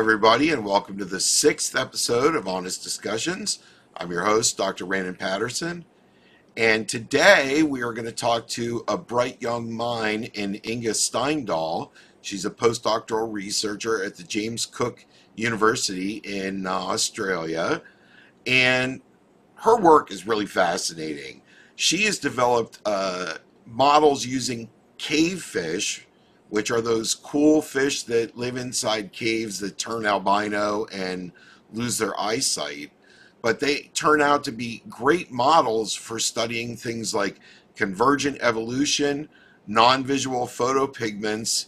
everybody, and welcome to the sixth episode of Honest Discussions. I'm your host, Dr. Brandon Patterson, and today we are going to talk to a bright young mind in Inga Steindal. She's a postdoctoral researcher at the James Cook University in uh, Australia, and her work is really fascinating. She has developed uh, models using cave fish which are those cool fish that live inside caves that turn albino and lose their eyesight. But they turn out to be great models for studying things like convergent evolution, non visual photopigments,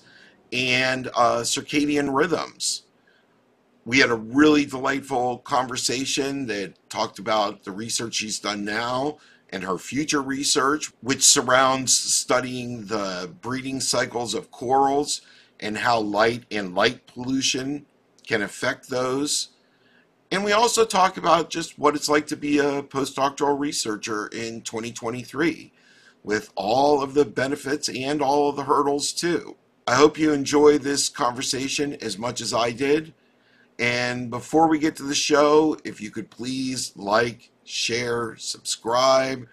and uh, circadian rhythms. We had a really delightful conversation that talked about the research he's done now and her future research, which surrounds studying the breeding cycles of corals and how light and light pollution can affect those. And we also talk about just what it's like to be a postdoctoral researcher in 2023 with all of the benefits and all of the hurdles too. I hope you enjoy this conversation as much as I did. And before we get to the show, if you could please like, share, subscribe.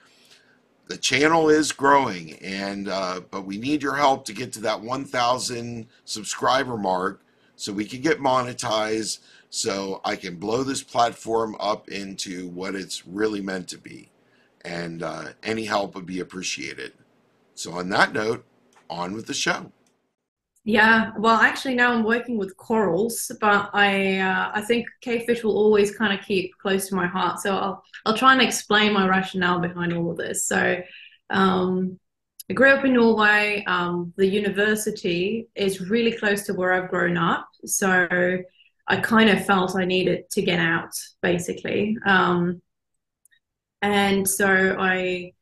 The channel is growing, and uh, but we need your help to get to that 1,000 subscriber mark so we can get monetized, so I can blow this platform up into what it's really meant to be. And uh, any help would be appreciated. So, on that note, on with the show. Yeah, well, actually, now I'm working with corals, but I uh, I think cavefish will always kind of keep close to my heart. So I'll I'll try and explain my rationale behind all of this. So um, I grew up in Norway. Um, the university is really close to where I've grown up, so I kind of felt I needed to get out, basically. Um, and so I,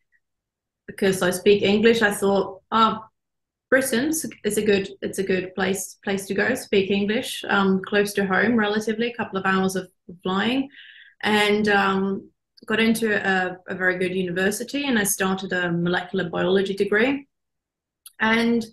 because I speak English, I thought, oh, Britain is a good it's a good place place to go. Speak English, um, close to home, relatively, a couple of hours of flying, and um, got into a, a, very good university. And I started a molecular biology degree, and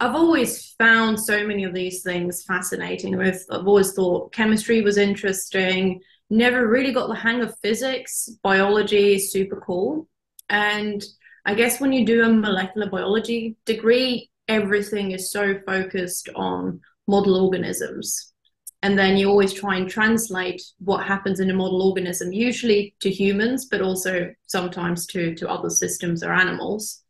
I've always found so many of these things fascinating. With I've always thought chemistry was interesting. Never really got the hang of physics. Biology is super cool, and I guess when you do a molecular biology degree, everything is so focused on model organisms. And then you always try and translate what happens in a model organism, usually to humans, but also sometimes to, to other systems or animals.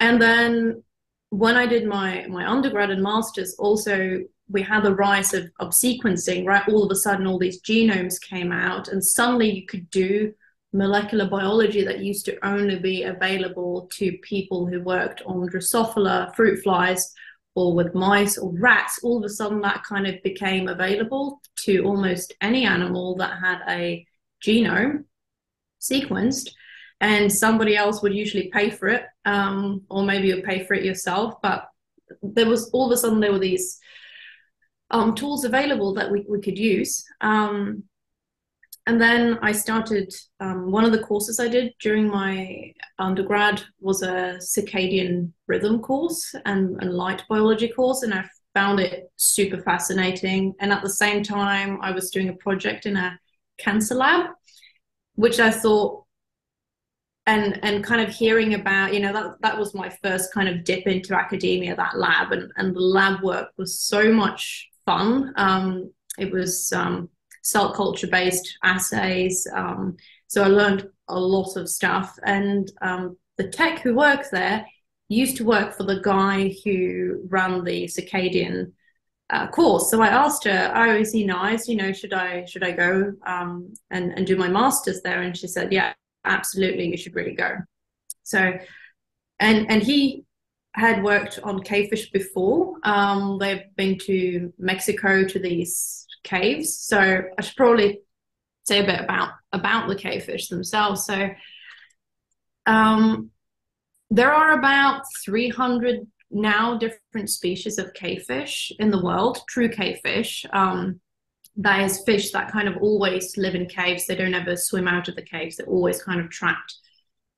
And then when I did my, my undergrad and master's, also we had the rise of, of sequencing, right? All of a sudden, all these genomes came out, and suddenly you could do molecular biology that used to only be available to people who worked on Drosophila fruit flies or with mice or rats, all of a sudden that kind of became available to almost any animal that had a genome sequenced. And somebody else would usually pay for it, um, or maybe you pay for it yourself. But there was all of a sudden there were these um, tools available that we, we could use. Um, and then I started um, one of the courses I did during my undergrad was a circadian rhythm course and, and light biology course, and I found it super fascinating. And at the same time, I was doing a project in a cancer lab, which I thought and and kind of hearing about you know that that was my first kind of dip into academia that lab and and the lab work was so much fun um, it was um, cell culture based assays. Um, so I learned a lot of stuff. And um, the tech who worked there used to work for the guy who ran the circadian uh, course. So I asked her, "Oh, is he nice? You know, should I should I go um, and and do my masters there?" And she said, "Yeah, absolutely, you should really go." So, and and he had worked on cavefish before. Um, they've been to Mexico to these caves. So I should probably say a bit about about the cavefish themselves. So um, there are about 300 now different species of cavefish in the world, true cavefish. Um, that is fish that kind of always live in caves. They don't ever swim out of the caves. They're always kind of trapped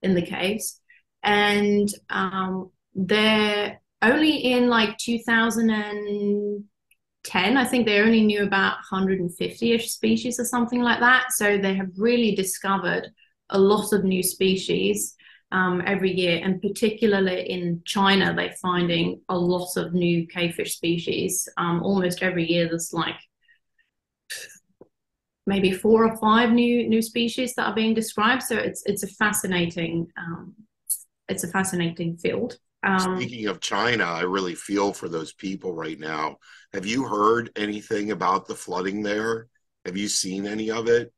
in the caves. And um, they're only in like 2000 and 10. I think they only knew about 150-ish species or something like that. So they have really discovered a lot of new species um, every year, and particularly in China, they're finding a lot of new cavefish species. Um, almost every year, there's like maybe four or five new new species that are being described. So it's it's a fascinating um, it's a fascinating field. Um, Speaking of China, I really feel for those people right now. Have you heard anything about the flooding there? Have you seen any of it?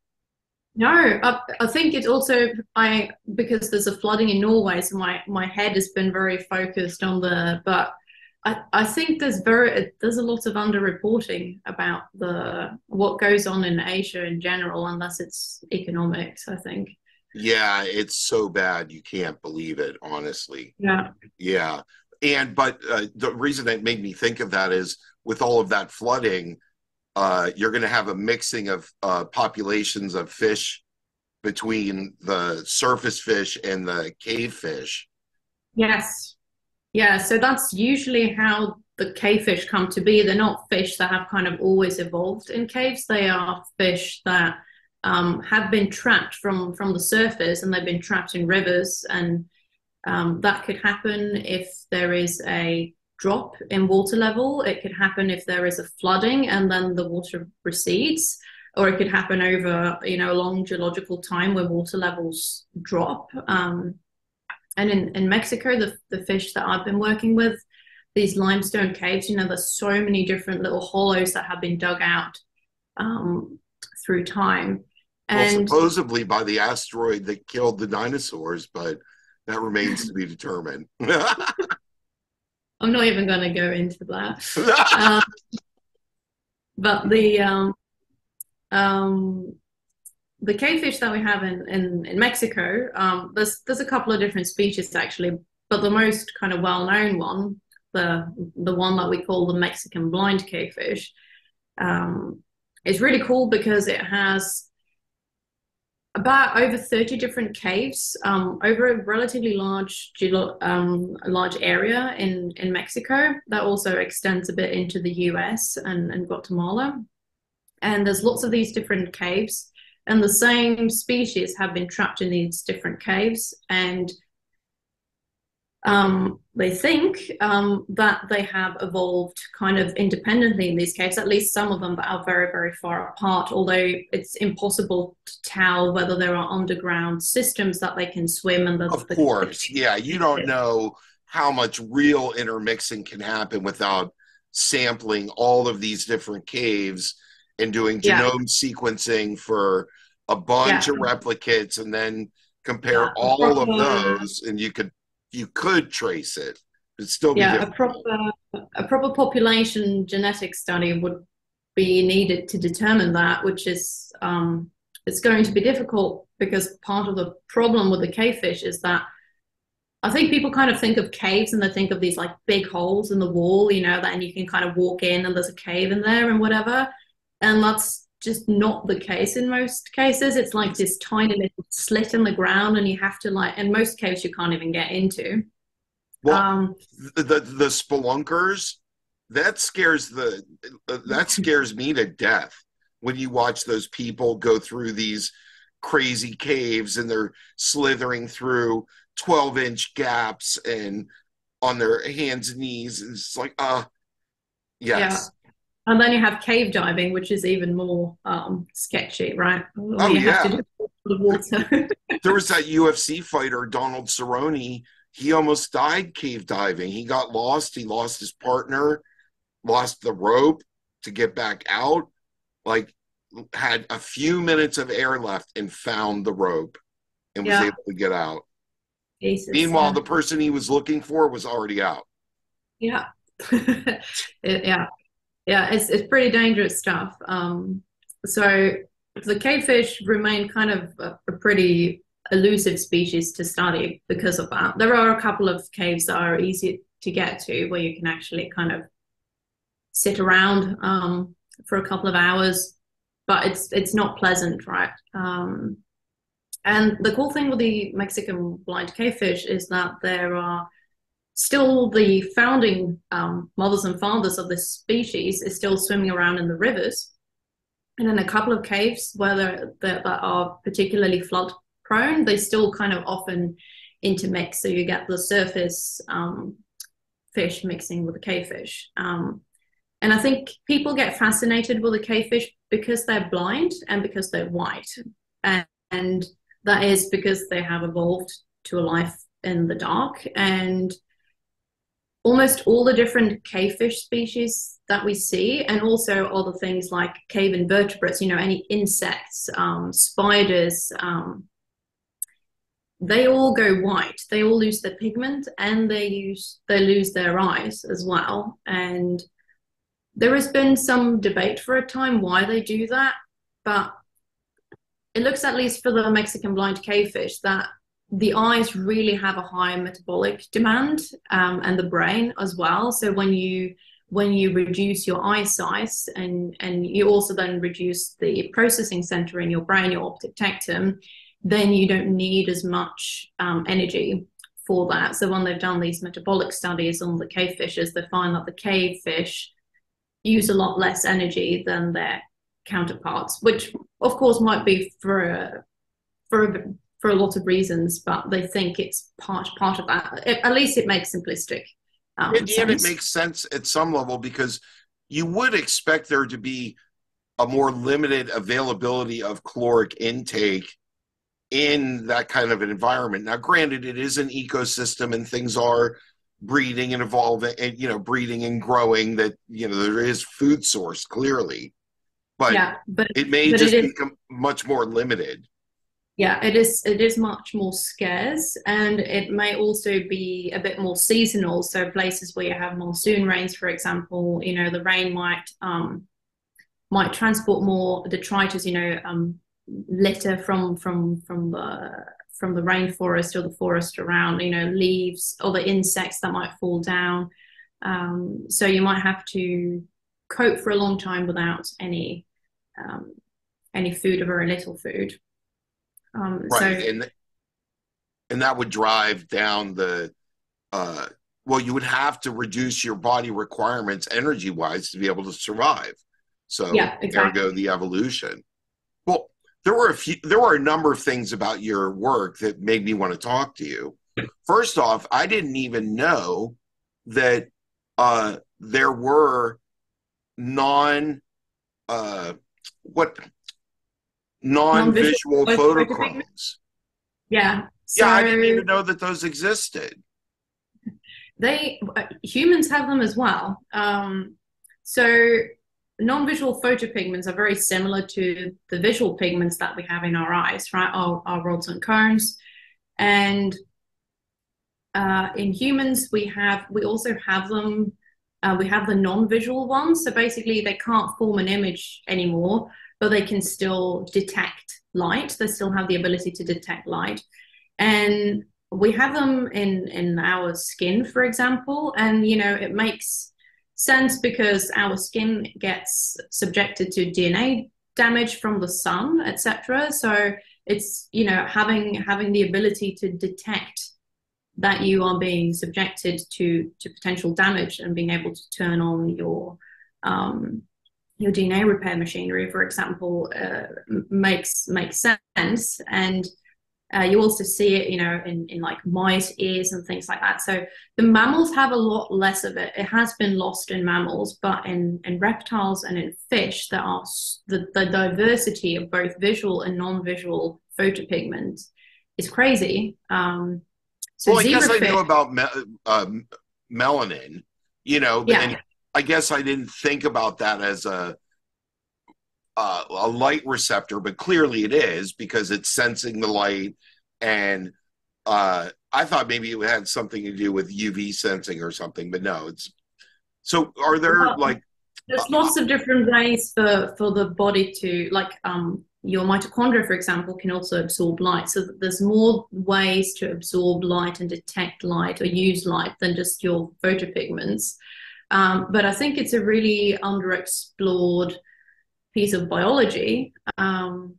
No, I, I think it also I because there's a flooding in Norway, so my my head has been very focused on the. But I I think there's very there's a lot of underreporting about the what goes on in Asia in general, unless it's economics. I think. Yeah, it's so bad you can't believe it, honestly. Yeah. Yeah. And but uh, the reason that made me think of that is with all of that flooding, uh, you're going to have a mixing of uh, populations of fish between the surface fish and the cave fish. Yes. Yeah. So that's usually how the cave fish come to be. They're not fish that have kind of always evolved in caves. They are fish that um, have been trapped from from the surface and they've been trapped in rivers and um, that could happen if there is a drop in water level. It could happen if there is a flooding and then the water recedes or it could happen over you know a long geological time where water levels drop. Um, and in, in mexico the, the fish that i've been working with these limestone caves you know there's so many different little hollows that have been dug out um, through time. And well, supposedly by the asteroid that killed the dinosaurs, but that remains to be determined. I'm not even going to go into that. um, but the um, um, the cavefish that we have in in, in Mexico, um, there's there's a couple of different species actually, but the most kind of well known one, the the one that we call the Mexican blind cavefish, um, is really cool because it has about over 30 different caves um, over a relatively large um, large area in, in Mexico that also extends a bit into the US and, and Guatemala. And there's lots of these different caves, and the same species have been trapped in these different caves. And um, they think um, that they have evolved kind of independently in these caves, at least some of them that are very, very far apart, although it's impossible to tell whether there are underground systems that they can swim. And of course, yeah, you don't know how much real intermixing can happen without sampling all of these different caves and doing genome yeah. sequencing for a bunch yeah. of replicates and then compare yeah. all of those and you could you could trace it. It'd still be yeah, difficult. a proper a proper population genetic study would be needed to determine that, which is um, it's going to be difficult because part of the problem with the cavefish is that I think people kind of think of caves and they think of these like big holes in the wall, you know, that and you can kind of walk in and there's a cave in there and whatever. And that's just not the case in most cases. It's like this tiny little slit in the ground, and you have to like. In most cases, you can't even get into. Well, um, the, the the spelunkers that scares the that scares me to death when you watch those people go through these crazy caves and they're slithering through 12 inch gaps and on their hands and knees and it's like uh yes and then you have cave diving, which is even more um, sketchy, right? Oh, yeah. the water. there was that UFC fighter, Donald Cerrone. He almost died cave diving. He got lost. He lost his partner, lost the rope to get back out. Like, had a few minutes of air left and found the rope and was able to get out. Jesus, Meanwhile, yeah. the person he was looking for was already out. Yeah. yeah yeah, it's it's pretty dangerous stuff. Um, so the cavefish remain kind of a, a, pretty elusive species to study because of that. There are a couple of caves that are easy to get to where you can actually kind of sit around um, for a couple of hours, but it's it's not pleasant, right? Um, and the cool thing with the Mexican blind cavefish is that there are still the founding um, mothers and fathers of this species is still swimming around in the rivers. And in a couple of caves where they're, that are particularly flood prone, they still kind of often intermix. So you get the surface um, fish mixing with the cavefish. Um, and I think people get fascinated with the cavefish because they're blind and because they're white. And, and that is because they have evolved to a life in the dark. And almost all the different cavefish species that we see, and also other things like cave invertebrates, you know, any insects, um, spiders, um, they all go white. They all lose their pigment and they use they lose their eyes as well. And there has been some debate for a time why they do that, but it looks at least for the Mexican blind cavefish that the eyes really have a high metabolic demand um, and the brain as well. So when you when you reduce your eye size and and you also then reduce the processing center in your brain, your optic tectum, then you don't need as much um, energy for that. So when they've done these metabolic studies on the cave fishes, they find that the cave fish use a lot less energy than their counterparts, which of course might be for a, for a, for a lot of reasons, but they think it's part part of that. At least it makes simplistic. Um, and, and it makes sense at some level because you would expect there to be a more limited availability of caloric intake in that kind of an environment. Now, granted, it is an ecosystem and things are breeding and evolving and you know breeding and growing that you know there is food source clearly but, yeah, but it may but just it become much more limited yeah it is it is much more scarce and it may also be a bit more seasonal. So places where you have monsoon rains for example you know the rain might um might transport more detritus you know um litter from from from the from the rainforest or the forest around you know leaves or the insects that might fall down. Um, so you might have to cope for a long time without any um, any food or very little food um, right so, and and that would drive down the uh, well you would have to reduce your body requirements energy wise to be able to survive. So yeah exactly. there go the evolution. Well there were a few there were a number of things about your work that made me want to talk to you. First off i didn't even know that uh, there were non uh, what non-visual, photochromes yeah so yeah i didn't even know that those existed they uh, humans have them as well um, so non-visual photopigments are very similar to the visual pigments that we have in our eyes, right? Our, our rods and cones. And uh, in humans, we have we also have them. Uh, we have the non-visual ones. So basically, they can't form an image anymore, but they can still detect light. They still have the ability to detect light, and we have them in in our skin, for example. And you know, it makes sense because our skin gets subjected to DNA damage from the sun, etc. So it's you know having having the ability to detect that you are being subjected to to potential damage and being able to turn on your um, your DNA repair machinery, for example, uh, makes makes sense and uh, you also see it, you know, in, in like mice ears and things like that. So the mammals have a lot less of it. It has been lost in mammals, but in, in reptiles and in fish, there are the, the diversity of both visual and non-visual photopigments is crazy. Um, so well, I guess I know about me- uh, melanin, you know, yeah. and I guess I didn't think about that as a uh, a light receptor, but clearly it is because it's sensing the light. And uh, I thought maybe it had something to do with UV sensing or something, but no, it's so. Are there well, like there's lots of different ways for for the body to like um your mitochondria, for example, can also absorb light. So there's more ways to absorb light and detect light or use light than just your photopigments. Um, but I think it's a really underexplored piece of biology. Um,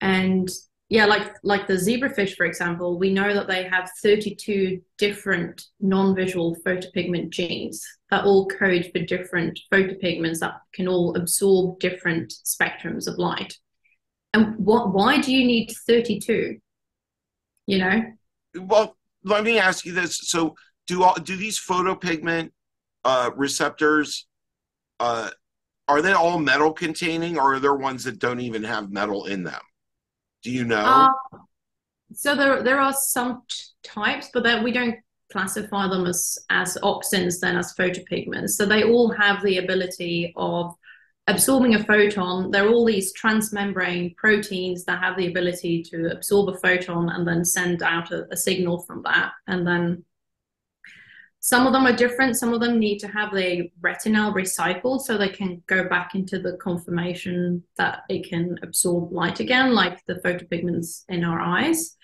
and yeah, like like the zebrafish, for example, we know that they have 32 different non-visual photopigment genes that all code for different photopigments that can all absorb different spectrums of light. And what why do you need 32? You know? Well, let me ask you this. So do all do these photopigment uh, receptors uh, are they all metal containing or are there ones that don't even have metal in them? Do you know? Uh, so there there are some t- types, but that we don't classify them as as opsins then as photopigments. So they all have the ability of absorbing a photon. There are all these transmembrane proteins that have the ability to absorb a photon and then send out a, a signal from that. And then some of them are different. Some of them need to have their retinal recycled so they can go back into the conformation that it can absorb light again, like the photopigments in our eyes.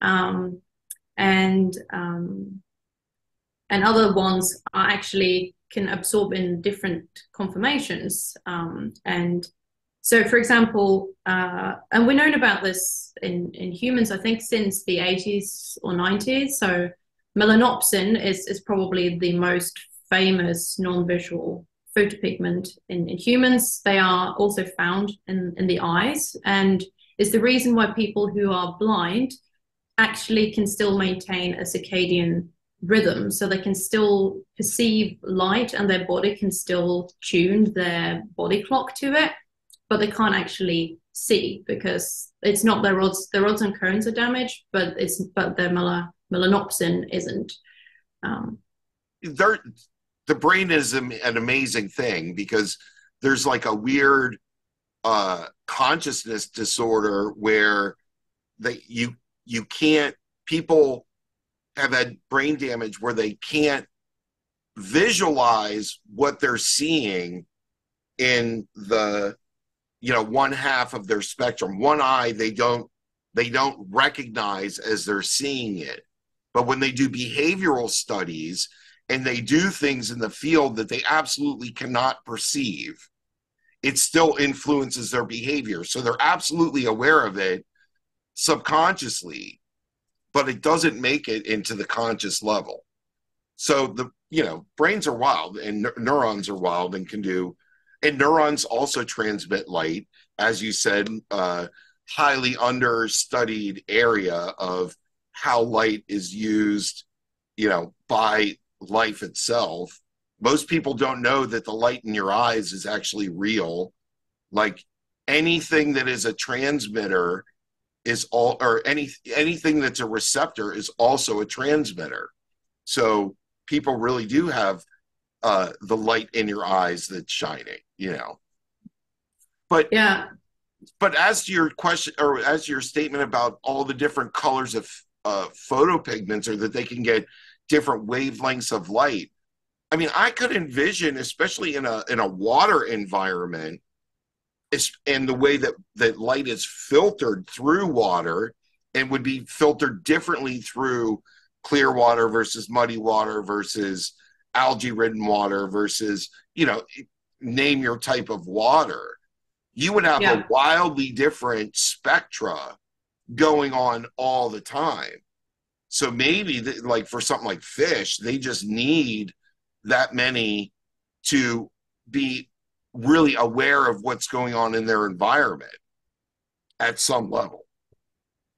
Um, and um, and other ones are actually can absorb in different conformations. Um, and so, for example, uh, and we've known about this in, in humans, I think, since the 80s or 90s. So Melanopsin is, is probably the most famous non-visual photopigment in, in humans. They are also found in, in the eyes and is the reason why people who are blind actually can still maintain a circadian rhythm. So they can still perceive light and their body can still tune their body clock to it, but they can't actually see because it's not their rods, their rods and cones are damaged, but it's but their mela, melanopsin isn't. Um, there, the brain is an amazing thing because there's like a weird uh, consciousness disorder where they you you can't people have had brain damage where they can't visualize what they're seeing in the you know one half of their spectrum one eye they don't they don't recognize as they're seeing it but when they do behavioral studies and they do things in the field that they absolutely cannot perceive, it still influences their behavior. So they're absolutely aware of it subconsciously, but it doesn't make it into the conscious level. So the you know brains are wild and neurons are wild and can do, and neurons also transmit light, as you said, uh, highly understudied area of how light is used, you know, by life itself. Most people don't know that the light in your eyes is actually real. Like anything that is a transmitter is all or any anything that's a receptor is also a transmitter. So people really do have uh, the light in your eyes that's shining, you know. But yeah. But as to your question or as your statement about all the different colors of uh, photopigments or that they can get different wavelengths of light. I mean, I could envision, especially in a in a water environment, and the way that that light is filtered through water and would be filtered differently through clear water versus muddy water versus algae ridden water versus you know name your type of water you would have yeah. a wildly different spectra going on all the time. So maybe, like for something like fish, they just need that many to be really aware of what's going on in their environment at some level.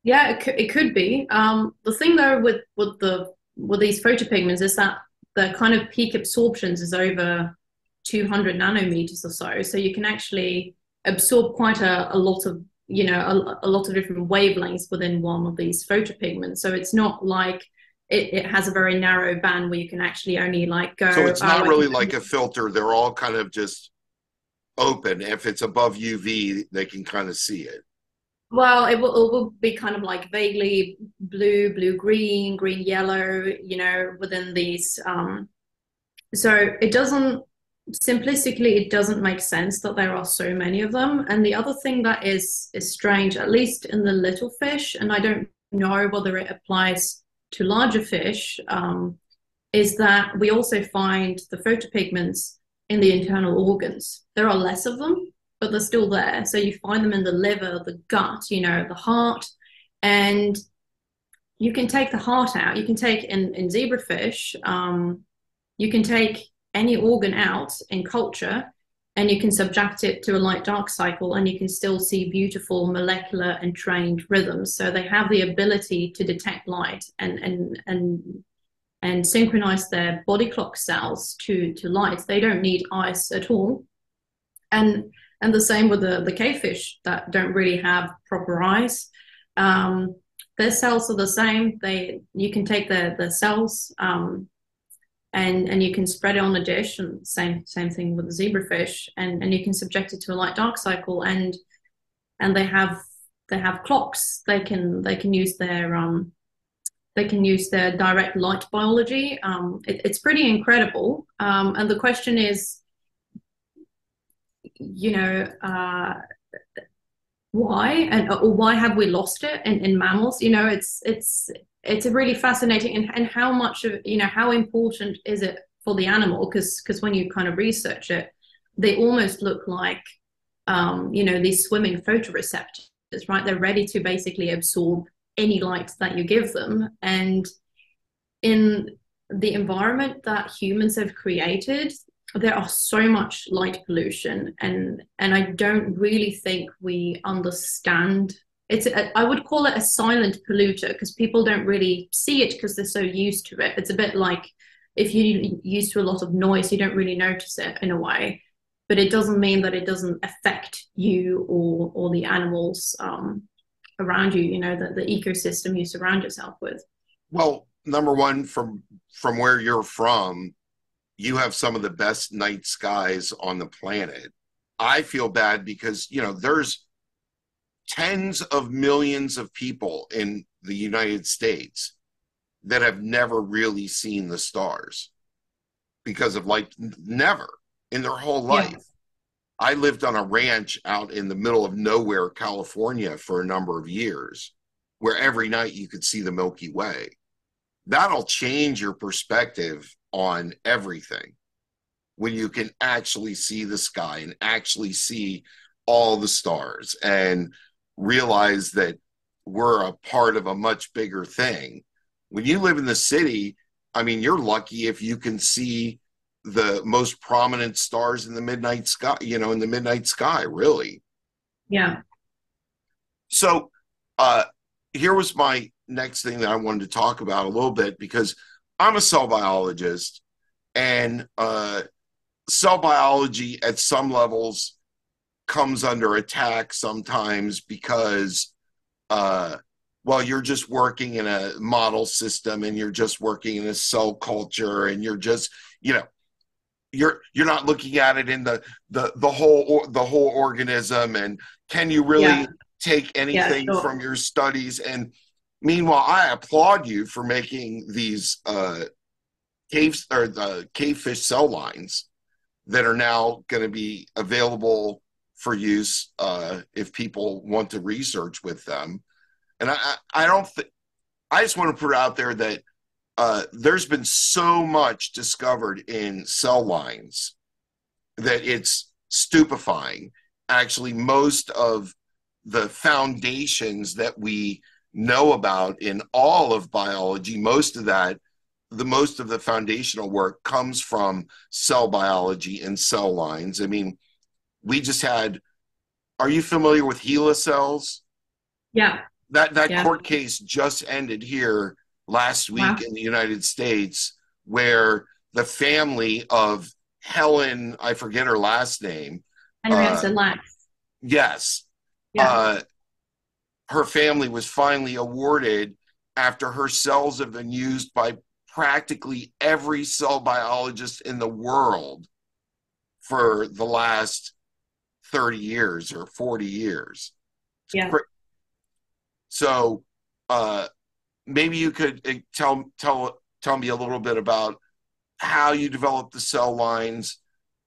Yeah, it could, it could be. Um, the thing though with with the with these photopigments is that the kind of peak absorptions is over 200 nanometers or so. So you can actually absorb quite a, a lot of you know a, a, lot of different wavelengths within one of these photopigments. So it's not like it, it has a very narrow band where you can actually only like go so it's not really like a filter. They're all kind of just open. If it's above uv they can kind of see it. Well it will, it will be kind of like vaguely blue blue green green yellow you know within these um so it doesn't simplistically it doesn't make sense that there are so many of them. And the other thing that is is strange at least in the little fish and i don't know whether it applies to larger fish um, is that we also find the photopigments in the internal organs. There are less of them but they're still there. So you find them in the liver the gut you know the heart. And you can take the heart out. You can take in, in zebrafish, um, you can take any organ out in culture and you can subject it to a light dark cycle and you can still see beautiful molecular entrained rhythms. So they have the ability to detect light and and and and synchronize their body clock cells to to light. They don't need ice at all. And and the same with the, the cavefish that don't really have proper eyes. Um, their cells are the same. They you can take the the cells um, and and you can spread it on a dish, and same same thing with the zebrafish, and and you can subject it to a light dark cycle, and and they have they have clocks. They can they can use their um they can use their direct light biology. Um, it, it's pretty incredible. Um, and the question is, you know, uh, why and or why have we lost it in, in mammals you know it's it's it's a really fascinating and, and how much of you know how important is it for the animal? Because because when you kind of research it they almost look like um, you know these swimming photoreceptors right? They're ready to basically absorb any light that you give them. And in the environment that humans have created there are so much light pollution and and i don't really think we understand it's a, I would call it a silent polluter because people don't really see it because they're so used to it. It's a bit like if you're used to a lot of noise you don't really notice it in a way. But it doesn't mean that it doesn't affect you or or the animals um, around you you know the, the ecosystem you surround yourself with. Well number one from from where you're from you have some of the best night skies on the planet. I feel bad because, you know, there's tens of millions of people in the United States that have never really seen the stars because of like never in their whole life. Yeah. I lived on a ranch out in the middle of nowhere, California for a number of years where every night you could see the Milky Way. That'll change your perspective on everything when you can actually see the sky and actually see all the stars and realize that we're a part of a much bigger thing. When you live in the city, I mean, you're lucky if you can see the most prominent stars in the midnight sky, you know, in the midnight sky, really. Yeah. So, uh, here was my next thing that I wanted to talk about a little bit because I'm a cell biologist, and uh, cell biology at some levels comes under attack sometimes because, uh, well, you're just working in a model system and you're just working in a cell culture and you're just, you know, you're you're not looking at it in the the the whole the whole organism and can you really yeah. take anything yeah, sure. from your studies and Meanwhile, I applaud you for making these uh, caves or the cavefish cell lines that are now going to be available for use uh, if people want to research with them. And I, I don't think I just want to put out there that uh, there's been so much discovered in cell lines that it's stupefying. Actually, most of the foundations that we know about in all of biology. Most of that, the most of the foundational work comes from cell biology and cell lines. I mean, we just had. Are you familiar with HeLa cells? Yeah. That that yeah. court case just ended here last week wow. in the United States, where the family of Helen, I forget her last name. Henrietta uh, Lacks. Yes. Yeah. Uh, her family was finally awarded after her cells have been used by practically every cell biologist in the world for the last 30 years or 40 years. Yeah. So uh, maybe you could uh, tell tell tell me a little bit about how you developed the cell lines.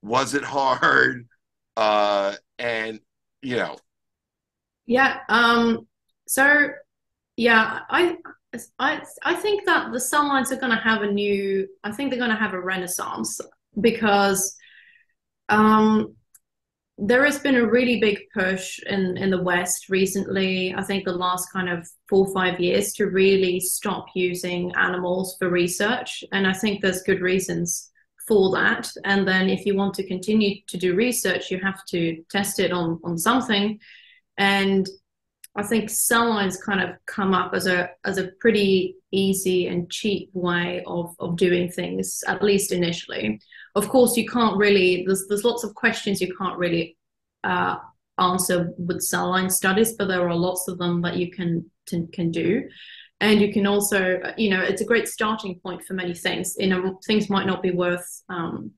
Was it hard? Uh, and you know. Yeah. Um, so yeah, I I I think that the cell lines are going to have a new. I think they're going to have a renaissance because um, there has been a really big push in, in the West recently, I think the last kind of four or five years, to really stop using animals for research. And I think there's good reasons for that. And then if you want to continue to do research, you have to test it on, on something. And I think cell lines kind of come up as a as a pretty easy and cheap way of, of doing things, at least initially. Of course you can't really there's there's lots of questions you can't really uh, answer with cell line studies but there are lots of them that you can to, can do. And you can also you know it's a great starting point for many things. You know things might not be worth um,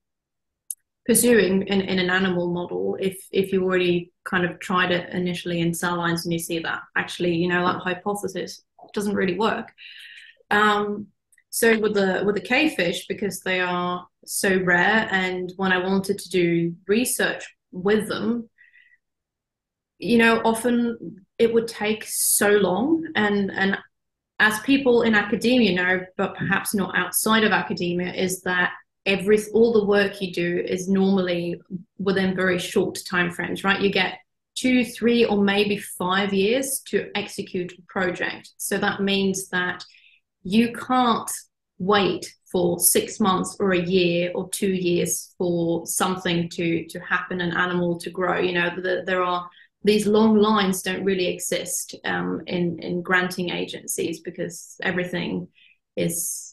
pursuing in, in an animal model if if you already kind of tried it initially in cell lines and you see that actually you know that hypothesis doesn't really work. Um, so with the with the cavefish because they are so rare and when i wanted to do research with them you know often it would take so long and and as people in academia know but perhaps not outside of academia is that every all the work you do is normally within very short time frames right? You get two three or maybe five years to execute a project. So that means that you can't wait for six months or a year or two years for something to to happen an animal to grow. You know the, there are these long lines don't really exist um, in in granting agencies because everything is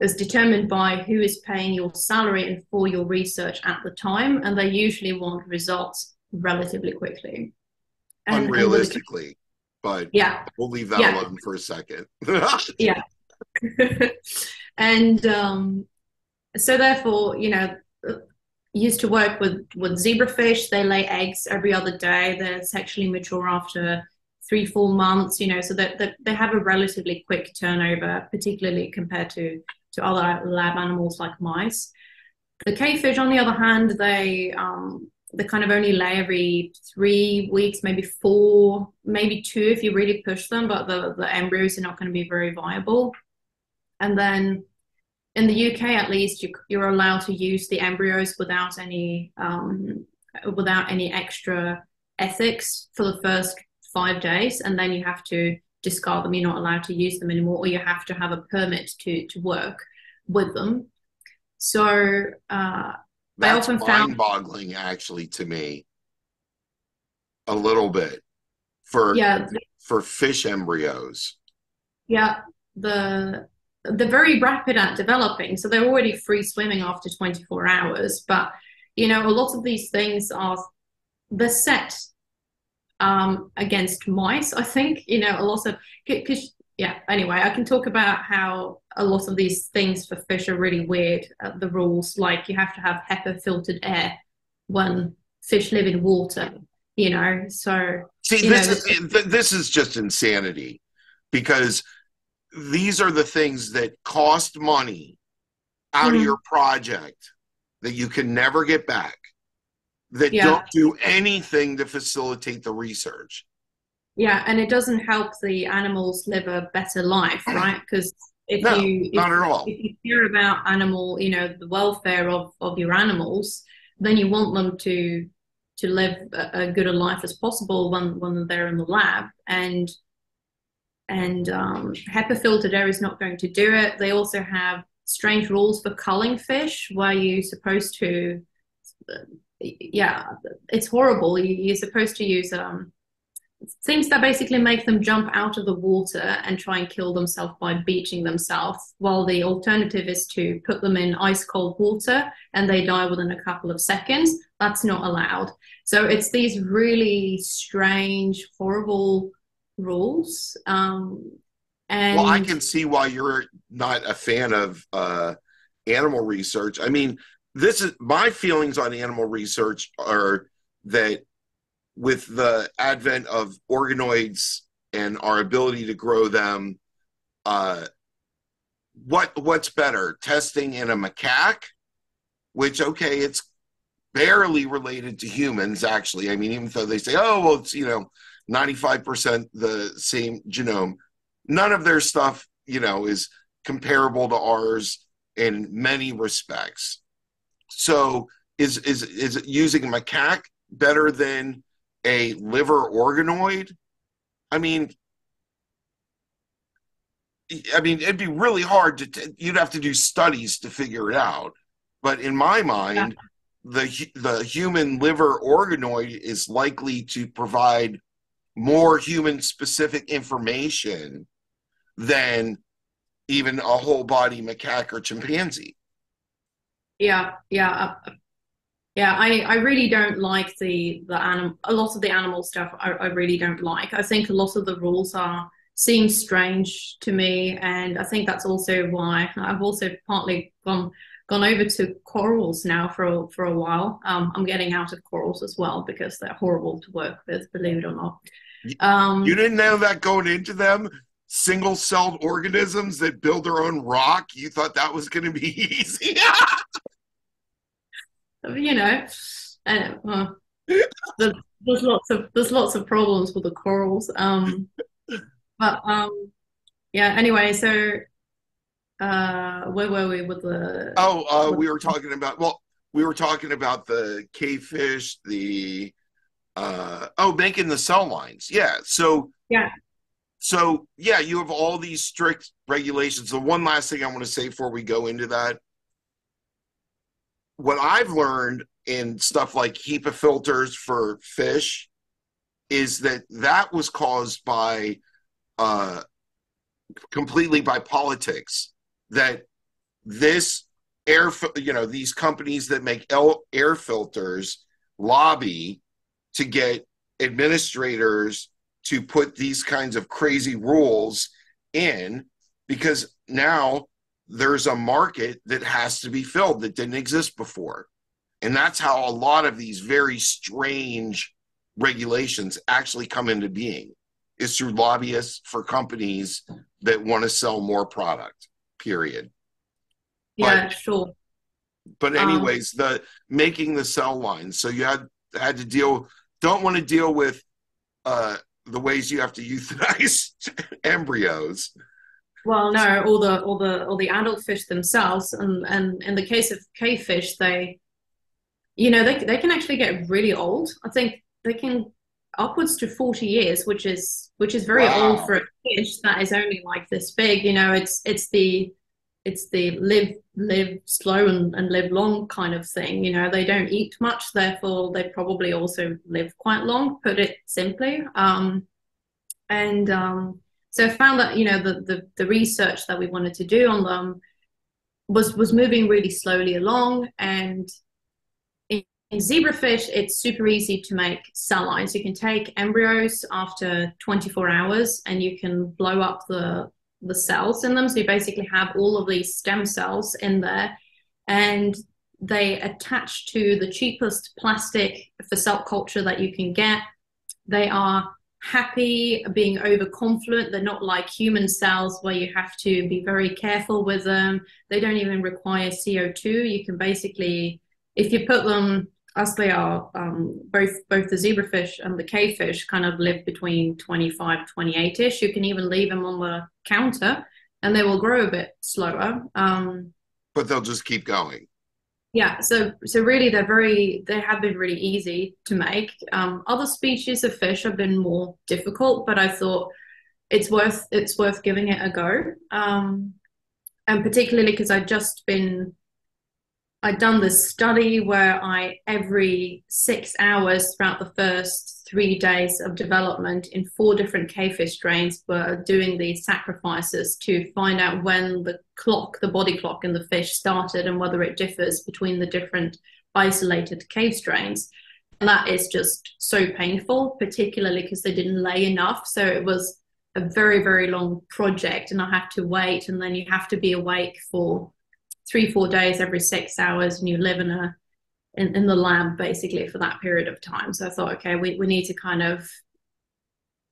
is determined by who is paying your salary and for your research at the time and they usually want results relatively quickly and, unrealistically and but yeah we'll leave that yeah. alone for a second yeah and um, so therefore, you know, used to work with with zebrafish. They lay eggs every other day. They're sexually mature after three four months. You know, so that, that they have a relatively quick turnover, particularly compared to to other lab animals like mice. The cavefish, on the other hand, they um, they kind of only lay every three weeks, maybe four, maybe two if you really push them, but the, the embryos are not going to be very viable. And then in the UK, at least, you, you're allowed to use the embryos without any um, without any extra ethics for the first five days, and then you have to discard them. You're not allowed to use them anymore, or you have to have a permit to to work with them. So uh, that's mind-boggling, actually, to me. A little bit for yeah for fish embryos. Yeah, the they're very rapid at developing, so they're already free swimming after 24 hours. But you know, a lot of these things are they're set um, against mice. I think you know a lot of because yeah. Anyway, I can talk about how a lot of these things for fish are really weird. Uh, the rules, like you have to have HEPA filtered air when fish live in water. You know, so see this know, is this is just insanity because these are the things that cost money out mm-hmm. of your project that you can never get back that yeah. don't do anything to facilitate the research yeah and it doesn't help the animals live a better life right because if no, you if, not at all. if you care about animal you know the welfare of of your animals then you want them to to live a, a good a life as possible when when they're in the lab and and um, HEPA filtered air is not going to do it. They also have strange rules for culling fish where you're supposed to, yeah, it's horrible. You're supposed to use um, things that basically make them jump out of the water and try and kill themselves by beaching themselves, while the alternative is to put them in ice cold water and they die within a couple of seconds. That's not allowed. So it's these really strange, horrible rules. Um, and well, I can see why you're not a fan of uh, animal research. I mean, this is my feelings on animal research are that with the advent of organoids and our ability to grow them, uh, what what's better, testing in a macaque, which okay, it's barely related to humans actually. I mean, even though they say, oh well, it's you know 95% the same genome. None of their stuff, you know, is comparable to ours in many respects. So is is is using macaque better than a liver organoid? I mean, I mean, it'd be really hard to. T- you'd have to do studies to figure it out. But in my mind, yeah. the the human liver organoid is likely to provide more human specific information than even a whole body macaque or chimpanzee. Yeah, yeah, uh, yeah. I I really don't like the the animal. A lot of the animal stuff I, I really don't like. I think a lot of the rules are seem strange to me, and I think that's also why I've also partly gone gone over to corals now for a, for a while. Um, I'm getting out of corals as well because they're horrible to work with, believe it or not. Um, you didn't know that going into them? Single celled organisms that build their own rock? You thought that was going to be easy? you know, and, uh, there's, there's, lots of there's lots of problems with the corals. Um, but um, yeah. Anyway, so uh, where were we with the? Oh, uh, we were talking about well, we were talking about the cavefish, the uh, oh, making the cell lines. Yeah. So yeah. So yeah, you have all these strict regulations. The one last thing I want to say before we go into that, what I've learned in stuff like HEPA filters for fish is that that was caused by uh, completely by politics. That this air, you know, these companies that make air filters lobby to get administrators to put these kinds of crazy rules in because now there's a market that has to be filled that didn't exist before. And that's how a lot of these very strange regulations actually come into being is through lobbyists for companies that want to sell more product period yeah but, sure but um, anyways um, the making the cell lines so you had had to deal don't want to deal with uh, the ways you have to euthanize embryos. Well, no, all the all the all the adult fish themselves, and and in the case of cavefish, they, you know, they they can actually get really old. I think they can upwards to 40 years which is which is very wow. old for a fish that is only like this big you know it's it's the it's the live live slow and, and live long kind of thing you know they don't eat much therefore they probably also live quite long put it simply um, and um, so i found that you know the, the the research that we wanted to do on them was was moving really slowly along and in, in zebrafish it's super easy to make cell lines you can take embryos after 24 hours and you can blow up the the cells in them. So you basically have all of these stem cells in there, and they attach to the cheapest plastic for cell culture that you can get. They are happy being overconfident. They're not like human cells where you have to be very careful with them. They don't even require CO2. You can basically, if you put them as they are, um, both both the zebrafish and the cavefish kind of live between 25, 28-ish. You can even leave them on the counter and they will grow a bit slower. Um, but they'll just keep going. Yeah, so so really they're very they have been really easy to make. Um, other species of fish have been more difficult, but I thought it's worth it's worth giving it a go. Um, and particularly because I'd just been I'd done this study where I, every six hours throughout the first three days of development in four different cavefish strains, were doing these sacrifices to find out when the clock, the body clock in the fish started and whether it differs between the different isolated cave strains. And that is just so painful, particularly because they didn't lay enough. So it was a very, very long project, and I had to wait, and then you have to be awake for three four days every six hours and you live in a in, in the lab basically for that period of time. So i thought okay we, we need to kind of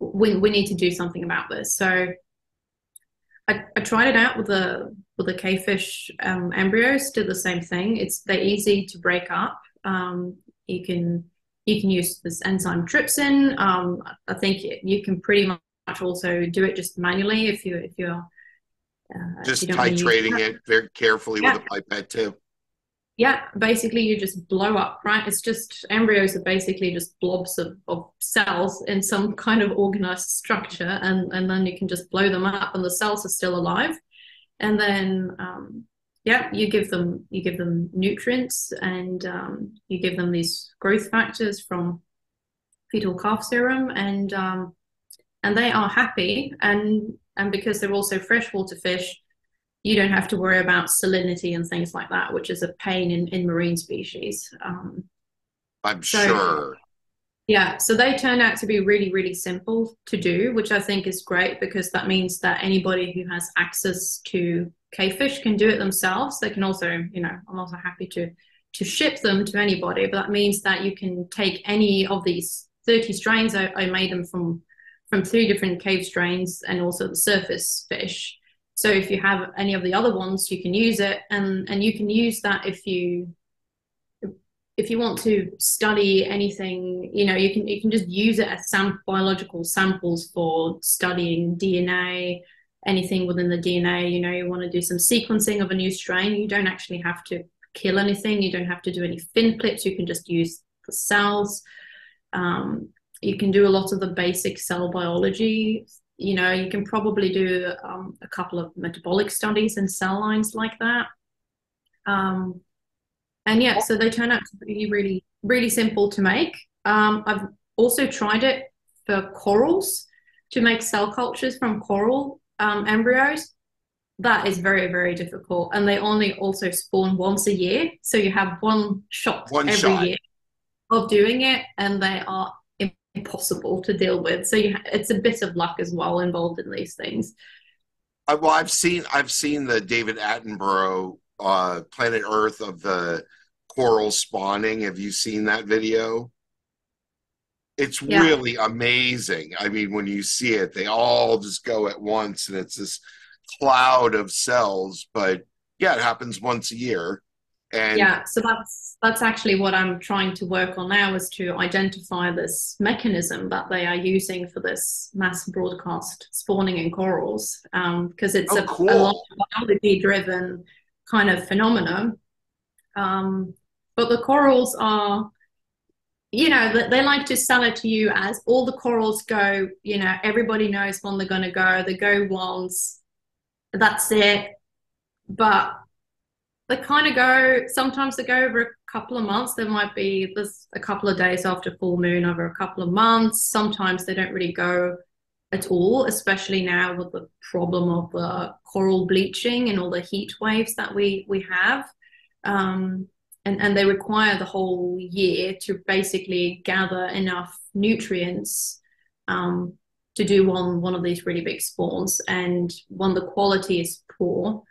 we, we need to do something about this. So I, I tried it out with the with the cavefish um, embryos did the same thing. It's they're easy to break up. Um, you can you can use this enzyme trypsin. Um, i think you can pretty much also do it just manually if you if you're uh, just triturating it very carefully yeah. with a pipette too. Yeah, basically you just blow up, right? It's just embryos are basically just blobs of, of cells in some kind of organized structure, and, and then you can just blow them up, and the cells are still alive. And then, um, yeah, you give them you give them nutrients, and um, you give them these growth factors from fetal calf serum, and um, and they are happy, and and because they're also freshwater fish you don't have to worry about salinity and things like that, which is a pain in, in marine species. Um, I'm so, sure. Yeah, so they turn out to be really, really simple to do, which I think is great because that means that anybody who has access to cavefish can do it themselves. They can also, you know, I'm also happy to to ship them to anybody, but that means that you can take any of these 30 strains. I, I made them from from three different cave strains and also the surface fish so if you have any of the other ones, you can use it, and and you can use that if you if you want to study anything, you know, you can you can just use it as some biological samples for studying DNA, anything within the DNA. You know, you want to do some sequencing of a new strain. You don't actually have to kill anything. You don't have to do any fin clips. You can just use the cells. Um, you can do a lot of the basic cell biology you know, you can probably do um, a couple of metabolic studies and cell lines like that. Um, and yeah, so they turn out to be really, really simple to make. Um, I've also tried it for corals to make cell cultures from coral um, embryos. That is very, very difficult. And they only also spawn once a year. So you have one shot one every shot. year of doing it, and they are impossible to deal with. So you, it's a bit of luck as well involved in these things. Uh, well, I've seen I've seen the David Attenborough uh, Planet Earth of the coral spawning. Have you seen that video? It's yeah. really amazing. I mean, when you see it, they all just go at once, and it's this cloud of cells. But yeah, it happens once a year. And yeah, so that's that's actually what I'm trying to work on now is to identify this mechanism that they are using for this mass broadcast spawning in corals, because um, it's oh, a, cool. a biology driven kind of phenomenon. Um, but the corals are, you know, they like to sell it to you as all the corals go. You know, everybody knows when they're going to go. They go once, that's it. But they kind of go sometimes they go over a couple of months. There might be this a couple of days after full moon over a couple of months. Sometimes they don't really go at all especially now with the problem of the coral bleaching and all the heat waves that we we have. Um, and and they require the whole year to basically gather enough nutrients um, to do one one of these really big spawns. And when the quality is poor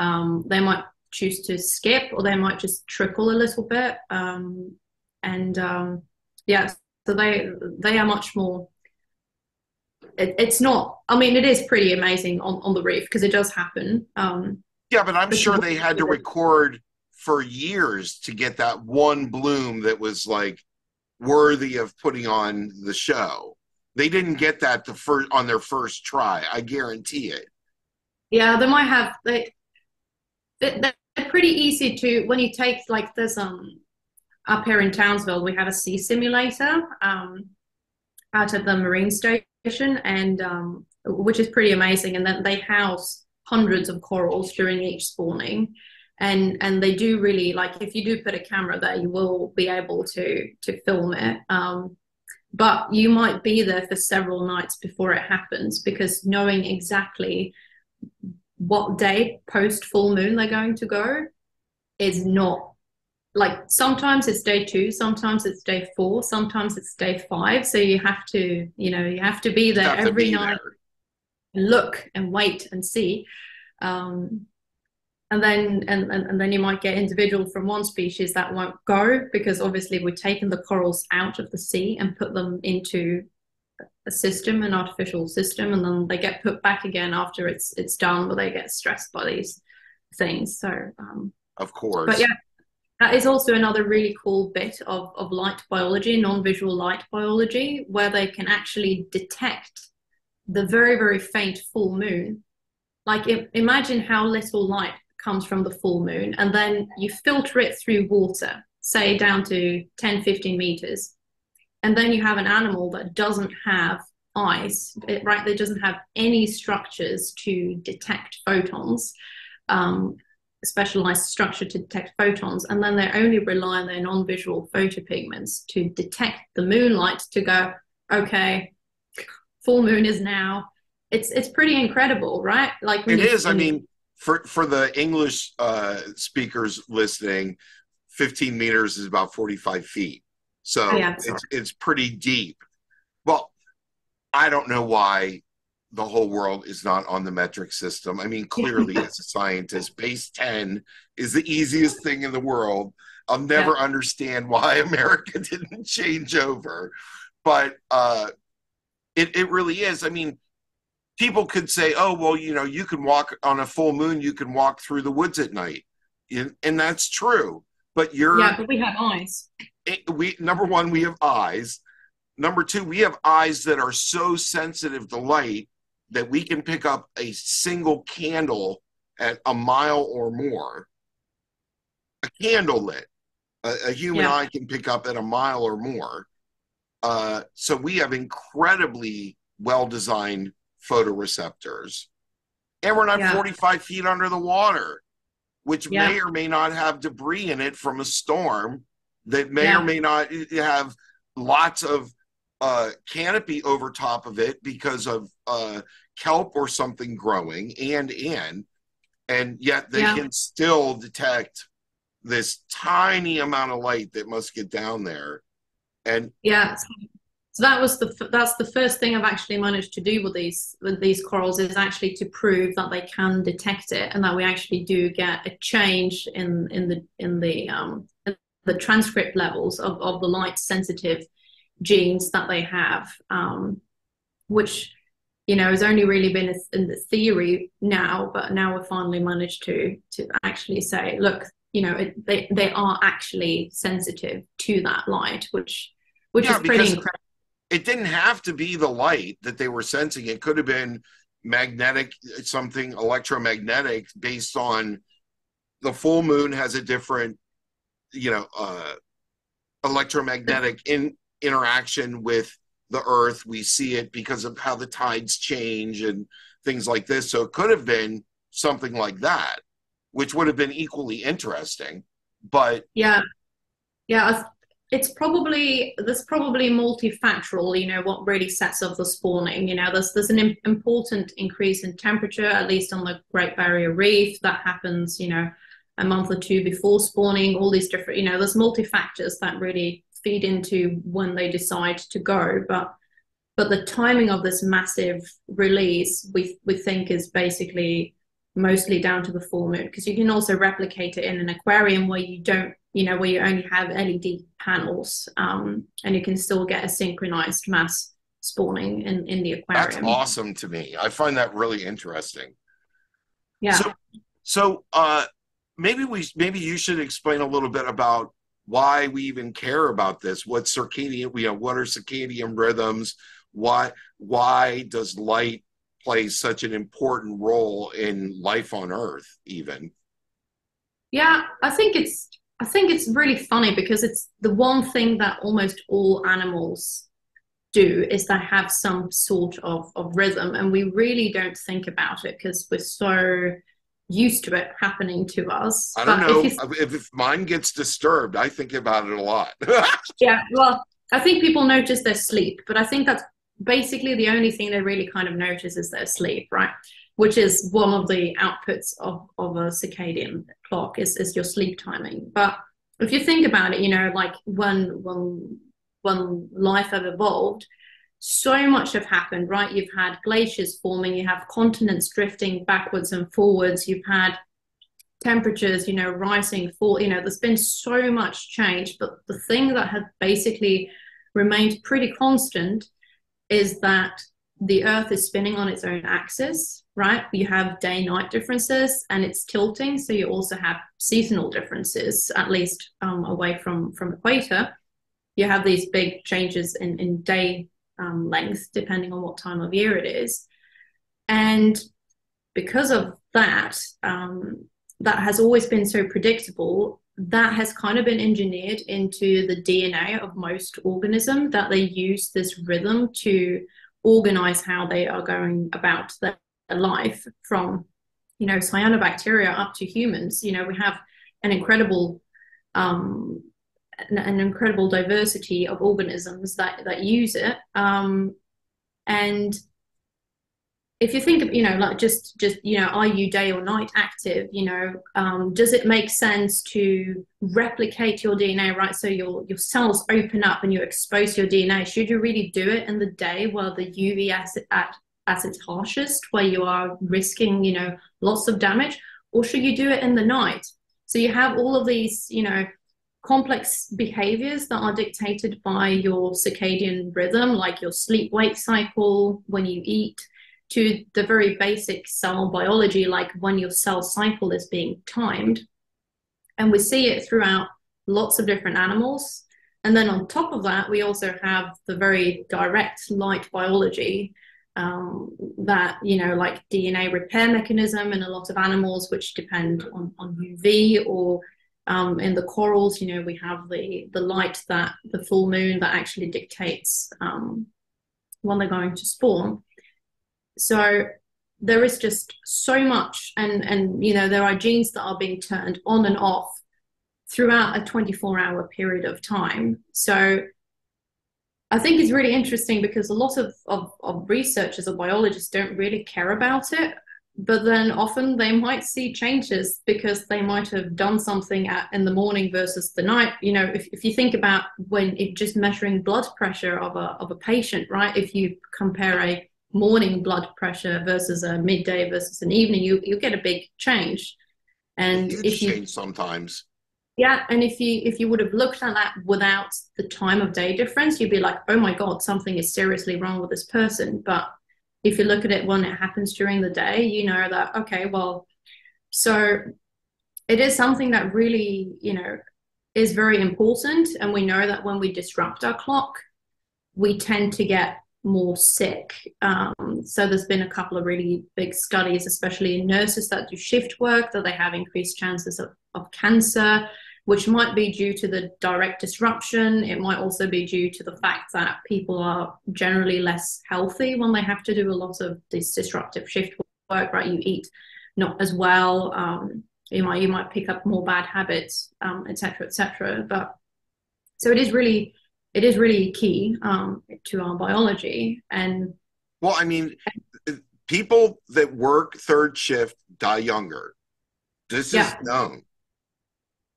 um, they might choose to skip or they might just trickle a little bit um, and um, yeah so they they are much more it, it's not i mean it is pretty amazing on, on the reef because it does happen um, yeah but i'm sure they had to record for years to get that one bloom that was like worthy of putting on the show. They didn't get that the first on their first try i guarantee it. Yeah they might have they, they pretty easy to when you take like this um up here in Townsville, we have a sea simulator um, out at the marine station, and um, which is pretty amazing. And then they house hundreds of corals during each spawning, and and they do really like if you do put a camera there, you will be able to to film it. Um, but you might be there for several nights before it happens because knowing exactly what day post full moon they're going to go is not like sometimes it's day two sometimes it's day four sometimes it's day five so you have to you know you have to be there every be night there. look and wait and see um, and then and, and, and then you might get individual from one species that won't go because obviously we've taken the corals out of the sea and put them into a system, an artificial system, and then they get put back again after it's it's done, but they get stressed by these things. So, um, of course, but yeah, that is also another really cool bit of of light biology, non-visual light biology, where they can actually detect the very very faint full moon. Like, imagine how little light comes from the full moon, and then you filter it through water, say down to 10, 15 meters. And then you have an animal that doesn't have eyes, it, right? That doesn't have any structures to detect photons, um, specialized structure to detect photons. And then they only rely on their non visual photopigments to detect the moonlight to go, okay, full moon is now. It's it's pretty incredible, right? Like it is. I mean, for for the English uh, speakers listening, 15 meters is about 45 feet. So yeah, it's it's pretty deep. Well, I don't know why the whole world is not on the metric system. I mean, clearly, as a scientist, base 10 is the easiest thing in the world. I'll never yeah. understand why America didn't change over. But uh, it, it really is. I mean, people could say, oh, well, you know, you can walk on a full moon, you can walk through the woods at night. And that's true. But you're. Yeah, but we have eyes. It, we Number one, we have eyes. Number two, we have eyes that are so sensitive to light that we can pick up a single candle at a mile or more. A candle lit. A, a human yeah. eye can pick up at a mile or more. Uh, so we have incredibly well designed photoreceptors. And we're not yeah. 45 feet under the water, which yeah. may or may not have debris in it from a storm that may or may not have lots of uh, canopy over top of it because of uh, kelp or something growing and in, and yet they yeah. can still detect this tiny amount of light that must get down there. And yeah, so that was the that's the first thing I've actually managed to do with these with these corals is actually to prove that they can detect it and that we actually do get a change in in the in the um in the transcript levels of, of the light sensitive genes that they have, um, which you know has only really been in the theory now, but now we've finally managed to to actually say, look, you know, it, they they are actually sensitive to that light, which which yeah, is pretty incredible. It didn't have to be the light that they were sensing. It could have been magnetic, something electromagnetic based on the full moon has a different, you know, uh, electromagnetic in interaction with the earth. We see it because of how the tides change and things like this. So it could have been something like that, which would have been equally interesting. But yeah, yeah, it's probably there's probably multifactorial. You know what really sets off the spawning. You know, there's there's an important increase in temperature, at least on the Great Barrier Reef. That happens, you know, a month or two before spawning. All these different, you know, there's multi factors that really feed into when they decide to go. But but the timing of this massive release, we we think is basically mostly down to the full moon because you can also replicate it in an aquarium where you don't you know where you only have led panels um, and you can still get a synchronized mass spawning in in the aquarium. that's awesome to me. I find that really interesting. Yeah. So so uh maybe we maybe you should explain a little bit about why we even care about this. What circadian you know what are circadian rhythms? Why why does light play such an important role in life on earth even? Yeah i think it's i think it's really funny because it's the one thing that almost all animals do is they have some sort of, of rhythm and we really don't think about it because we're so used to it happening to us. I don't but know if, if, if, mine gets disturbed. I think about it a lot. yeah, well, I think people notice their sleep, but I think that's basically the only thing they really kind of notice is their sleep, right? Which is one of the outputs of, of a circadian clock is, is your sleep timing. But if you think about it, you know, like when when when life have evolved, so much have happened, right? You've had glaciers forming, you have continents drifting backwards and forwards, you've had temperatures, you know, rising, fall, you know, there's been so much change. But the thing that has basically remained pretty constant is that the Earth is spinning on its own axis, right? You have day night differences and it's tilting. So you also have seasonal differences, at least um, away from, from equator. You have these big changes in, in day um, length, depending on what time of year it is. And because of that, um, that has always been so predictable, that has kind of been engineered into the DNA of most organisms that they use this rhythm to organize how they are going about their life from you know cyanobacteria up to humans. You know we have an incredible um, an, an, incredible diversity of organisms that that use it. Um, and if you think of you know like just just you know are you day or night active you know um, does it make sense to replicate your dna right? So your your cells open up and you expose your dna should you really do it in the day while the uv at its harshest where you are risking you know lots of damage or should you do it in the night so you have all of these you know complex behaviors that are dictated by your circadian rhythm like your sleep wake cycle when you eat to the very basic cell biology, like when your cell cycle is being timed. And we see it throughout lots of different animals. And then on top of that, we also have the very direct light biology um, that, you know, like DNA repair mechanism in a lot of animals, which depend on, on UV or um, in the corals, you know, we have the, the light that the full moon that actually dictates um, when they're going to spawn. So there is just so much and and you know there are genes that are being turned on and off throughout a 24 hour period of time. So i think it's really interesting because a lot of, of, of researchers or biologists don't really care about it but then often they might see changes because they might have done something at, in the morning versus the night you know if, if you think about when it just measuring blood pressure of a, of a patient right if you compare a morning blood pressure versus a midday versus an evening, you you get a big change. And if you change sometimes. Yeah, and if you if you would have looked at that without the time of day difference, you'd be like, oh my god, something is seriously wrong with this person. But if you look at it when it happens during the day, you know that okay, well, so it is something that really you know is very important, and we know that when we disrupt our clock, we tend to get more sick. Um, so there's been a couple of really big studies, especially in nurses that do shift work, that they have increased chances of, of cancer, which might be due to the direct disruption. It might also be due to the fact that people are generally less healthy when they have to do a lot of this disruptive shift work, right? You eat not as well. Um, you might you might pick up more bad habits, etc., um, etc. Et but so it is really it is really key um, to our biology. And well, I mean, people that work third shift die younger. This yeah. is known.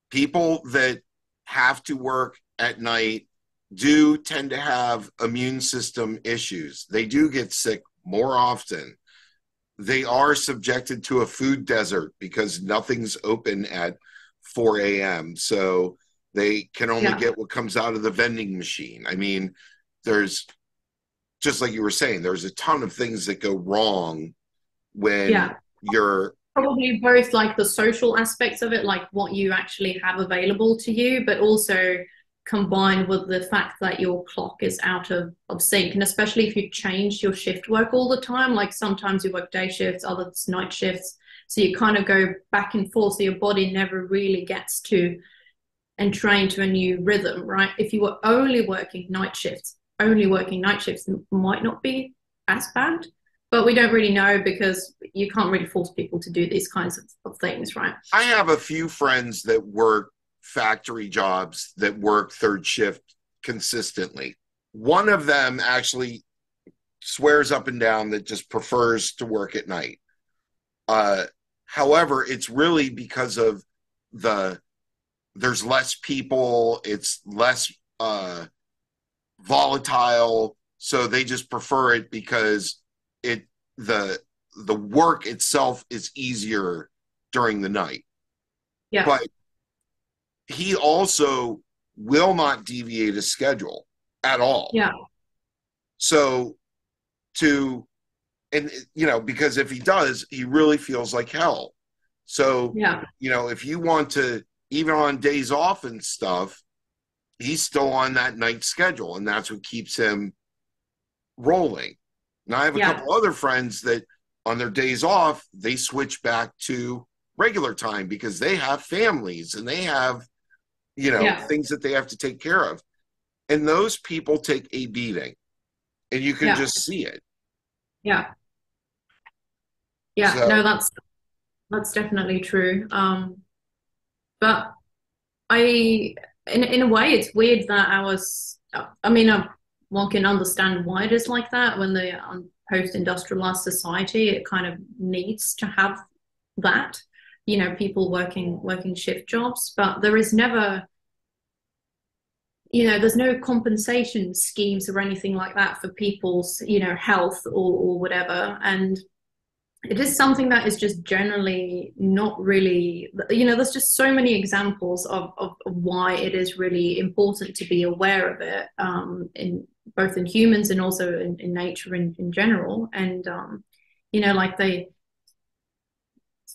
People that have to work at night do tend to have immune system issues. They do get sick more often. They are subjected to a food desert because nothing's open at 4 a.m. So they can only yeah. get what comes out of the vending machine. I mean, there's just like you were saying, there's a ton of things that go wrong when yeah. you're probably both like the social aspects of it, like what you actually have available to you, but also combined with the fact that your clock is out of, of sync. And especially if you change your shift work all the time, like sometimes you work day shifts, others night shifts. So you kind of go back and forth. So your body never really gets to entrain to a new rhythm, right? If you were only working night shifts, only working night shifts might not be as bad, but we don't really know because you can't really force people to do these kinds of, of things, right? I have a few friends that work factory jobs that work third shift consistently. One of them actually swears up and down that just prefers to work at night. Uh, however, it's really because of the there's less people it's less uh, volatile. So they just prefer it because it the the work itself is easier during the night. Yeah. But he also will not deviate a schedule at all. Yeah. So to and you know because if he does he really feels like hell. So yeah. you know if you want to even on days off and stuff, he's still on that night schedule, and that's what keeps him rolling. Now I have a yeah. couple other friends that on their days off they switch back to regular time because they have families and they have, you know, Yeah. things that they have to take care of. And those people take a beating and you can Yeah. just see it. Yeah. Yeah, So- no, that's that's definitely true. Um, but I, in in a way, it's weird that I was. I mean, uh, one can understand why it is like that when the um, post-industrialized society it kind of needs to have that, you know, people working working shift jobs, but there is never. You know, there's no compensation schemes or anything like that for people's, you know, health or, or whatever. And it is something that is just generally not really you know there's just so many examples of, of, why it is really important to be aware of it um, in both in humans and also in, in nature in, in general. And um, you know like they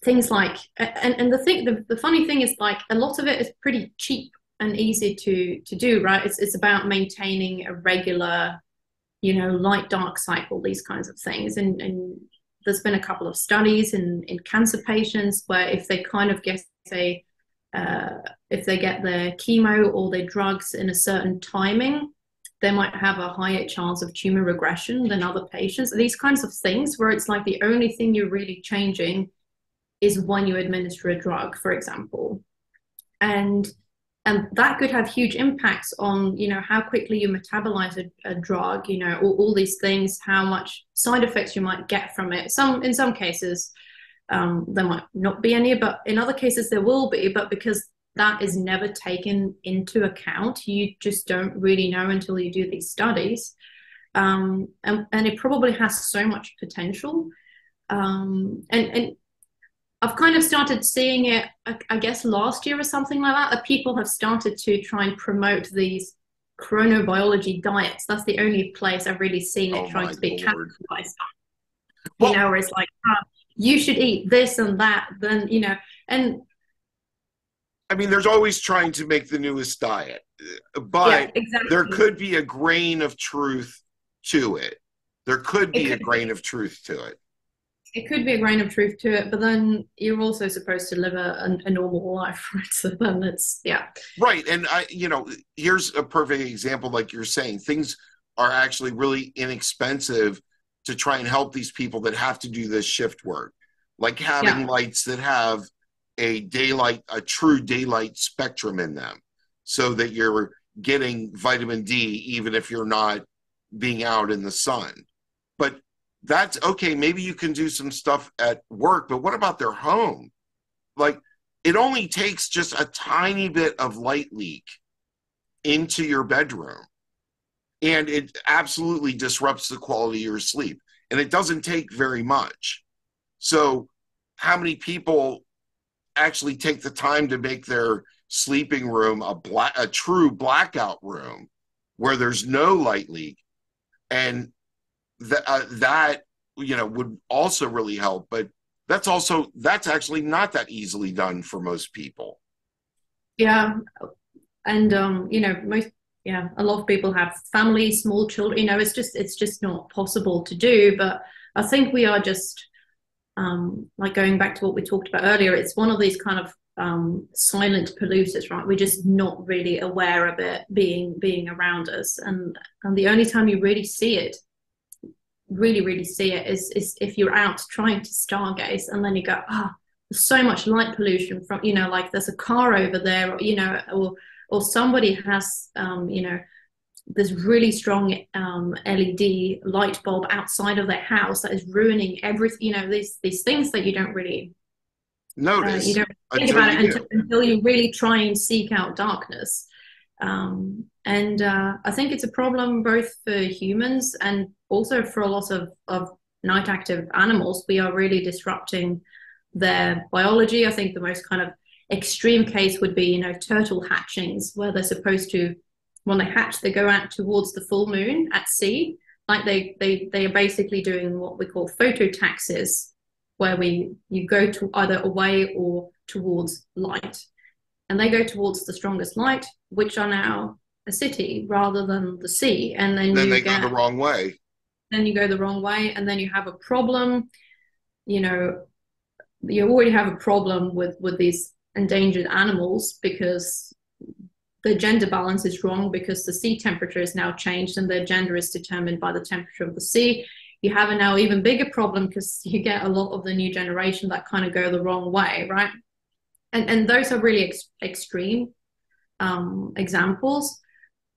things like and, and the thing the, the funny thing is like a lot of it is pretty cheap and easy to to do right? It's, it's about maintaining a regular you know light dark cycle these kinds of things. And and there's been a couple of studies in in cancer patients where if they kind of get a uh, if they get their chemo or their drugs in a certain timing they might have a higher chance of tumor regression than other patients. These kinds of things where it's like the only thing you're really changing is when you administer a drug for example. And and that could have huge impacts on you know how quickly you metabolize a, a drug you know all, all, these things how much side effects you might get from it. Some in some cases um, there might not be any but in other cases there will be but because that is never taken into account you just don't really know until you do these studies. Um, and, and it probably has so much potential. Um, and and I've kind of started seeing it, I guess, last year or something like that, that people have started to try and promote these chronobiology diets. That's the only place I've really seen it Oh trying to be Lord. capitalized on. Well- you know, where it's like, ah, you should eat this and that, then, you know, and I mean, there's always trying to make the newest diet, but yeah, exactly. there could be a grain of truth to it. There could be It a could grain of truth to it. It could be a grain of truth to it, but then you're also supposed to live a, a, a normal life, right? So then it's, yeah. Right. And I, you know, here's a perfect example, like you're saying, things are actually really inexpensive to try and help these people that have to do this shift work, like having Yeah. lights that have a daylight, a true daylight spectrum in them, so that you're getting vitamin D, even if you're not being out in the sun. But that's okay. Maybe you can do some stuff at work, but what about their home? Like, it only takes just a tiny bit of light leak into your bedroom and it absolutely disrupts the quality of your sleep and it doesn't take very much so how many people actually take the time to make their sleeping room a black a true blackout room where there's no light leak and that uh, that you know would also really help but that's also that's actually not that easily done for most people Yeah, and um, you know, most yeah, a lot of people have families, small children. You know, it's just it's just not possible to do. But I think we are just um, like going back to what we talked about earlier. It's one of these kind of um, silent polluters, right? We're just not really aware of it being being around us, and and the only time you really see it, really really see it, is is if you're out trying to stargaze, and then you go, ah there's so much light pollution from you know like there's a car over there or, you know or or somebody has um, you know this really strong um, LED light bulb outside of their house that is ruining everything you know these these things that you don't really uh, notice. you don't think about it you until, until you really try and seek out darkness. Um, and uh, I think it's a problem both for humans and also for a lot of, of night active animals we are really disrupting their biology. I think the most kind of extreme case would be, you know, turtle hatchings, where they're supposed to, when they hatch, they go out towards the full moon at sea. Like they they they are basically doing what we call phototaxis, where we you go to either away or towards light, and they go towards the strongest light, which are now a city rather than the sea, and then, then they get go the wrong way then you go the wrong way and then you have a problem you know you already have a problem with with these endangered animals because the gender balance is wrong because the sea temperature is now changed and their gender is determined by the temperature of the sea. You have a now even bigger problem because you get a lot of the new generation that kind of go the wrong way, right? And and those are really ex- extreme um, examples.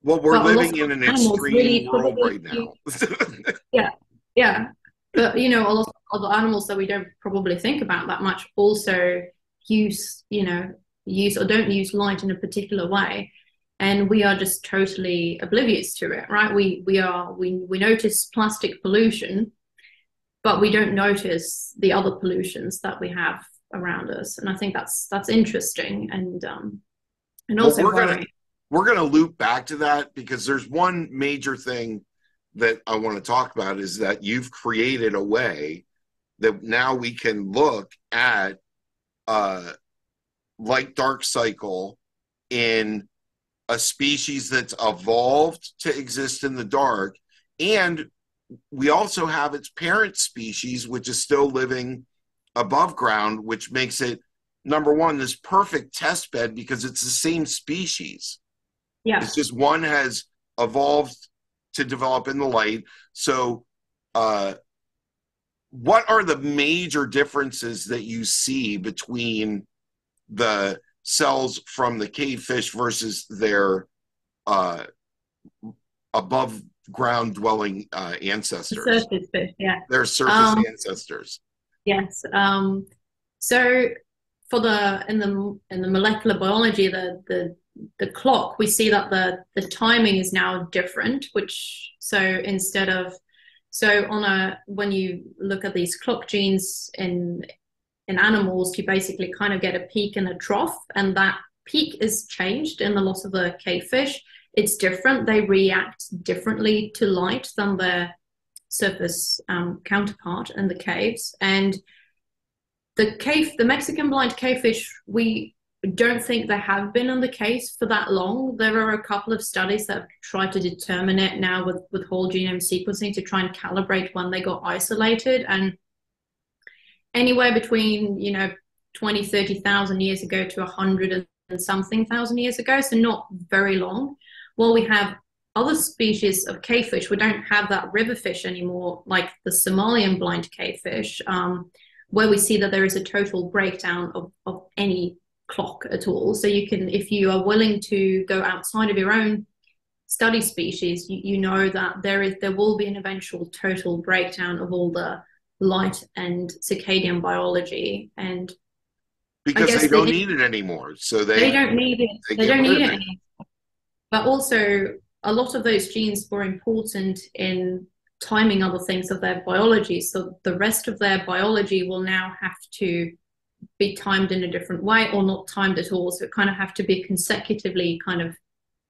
Well, we're but living in an extreme really world right now. yeah, yeah. But you know, a lot of the animals that we don't probably think about that much also use, you know, use or don't use light in a particular way and we are just totally oblivious to it right we we are we we notice plastic pollution but we don't notice the other pollutions that we have around us and i think that's that's interesting and um and also well, we're gonna we're gonna loop back to that because there's one major thing that i want to talk about is that you've created a way that now we can look at uh light dark cycle in a species that's evolved to exist in the dark. And we also have its parent species which is still living above ground which makes it number one this perfect test bed because it's the same species yeah it's just one has evolved to develop in the light so uh what are the major differences that you see between the cells from the cave fish versus their uh, above ground dwelling uh, ancestors. The surface fish, yeah. Their surface um, ancestors. Yes. Um, so for the in the in the molecular biology, the the the clock, we see that the the timing is now different. Which so instead of so on a when you look at these clock genes in in animals, you basically kind of get a peak and a trough, and that peak is changed in the loss of the cave fish. It's different. They react differently to light than their surface um, counterpart in the caves. And the cave, the Mexican blind cavefish, we don't think they have been in the case for that long. There are a couple of studies that have tried to determine it now with, with whole genome sequencing to try and calibrate when they got isolated. And anywhere between you know 20 30,000 years ago to 100 and something thousand years ago so not very long while we have other species of cavefish we don't have that river fish anymore like the somalian blind cavefish um, where we see that there is a total breakdown of, of any clock at all. So you can if you are willing to go outside of your own study species you, you know that there is there will be an eventual total breakdown of all the light and circadian biology. And because they don't they need it anymore. So they they don't need it. they, they don't need it. anymore. But also a lot of those genes were important in timing other things of their biology. So the rest of their biology will now have to be timed in a different way or not timed at all so it kind of have to be constitutively kind of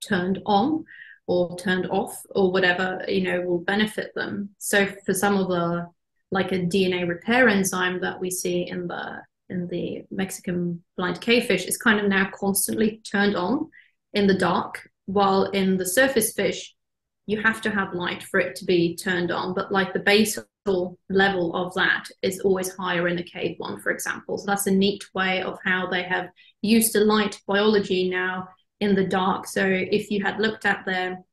turned on or turned off or whatever you know will benefit them so for some of the like a DNA repair enzyme that we see in the in the Mexican blind cavefish is kind of now constantly turned on in the dark, while in the surface fish, you have to have light for it to be turned on. But like the basal level of that is always higher in the cave one, for example. So that's a neat way of how they have used the light biology now in the dark. So if you had looked at their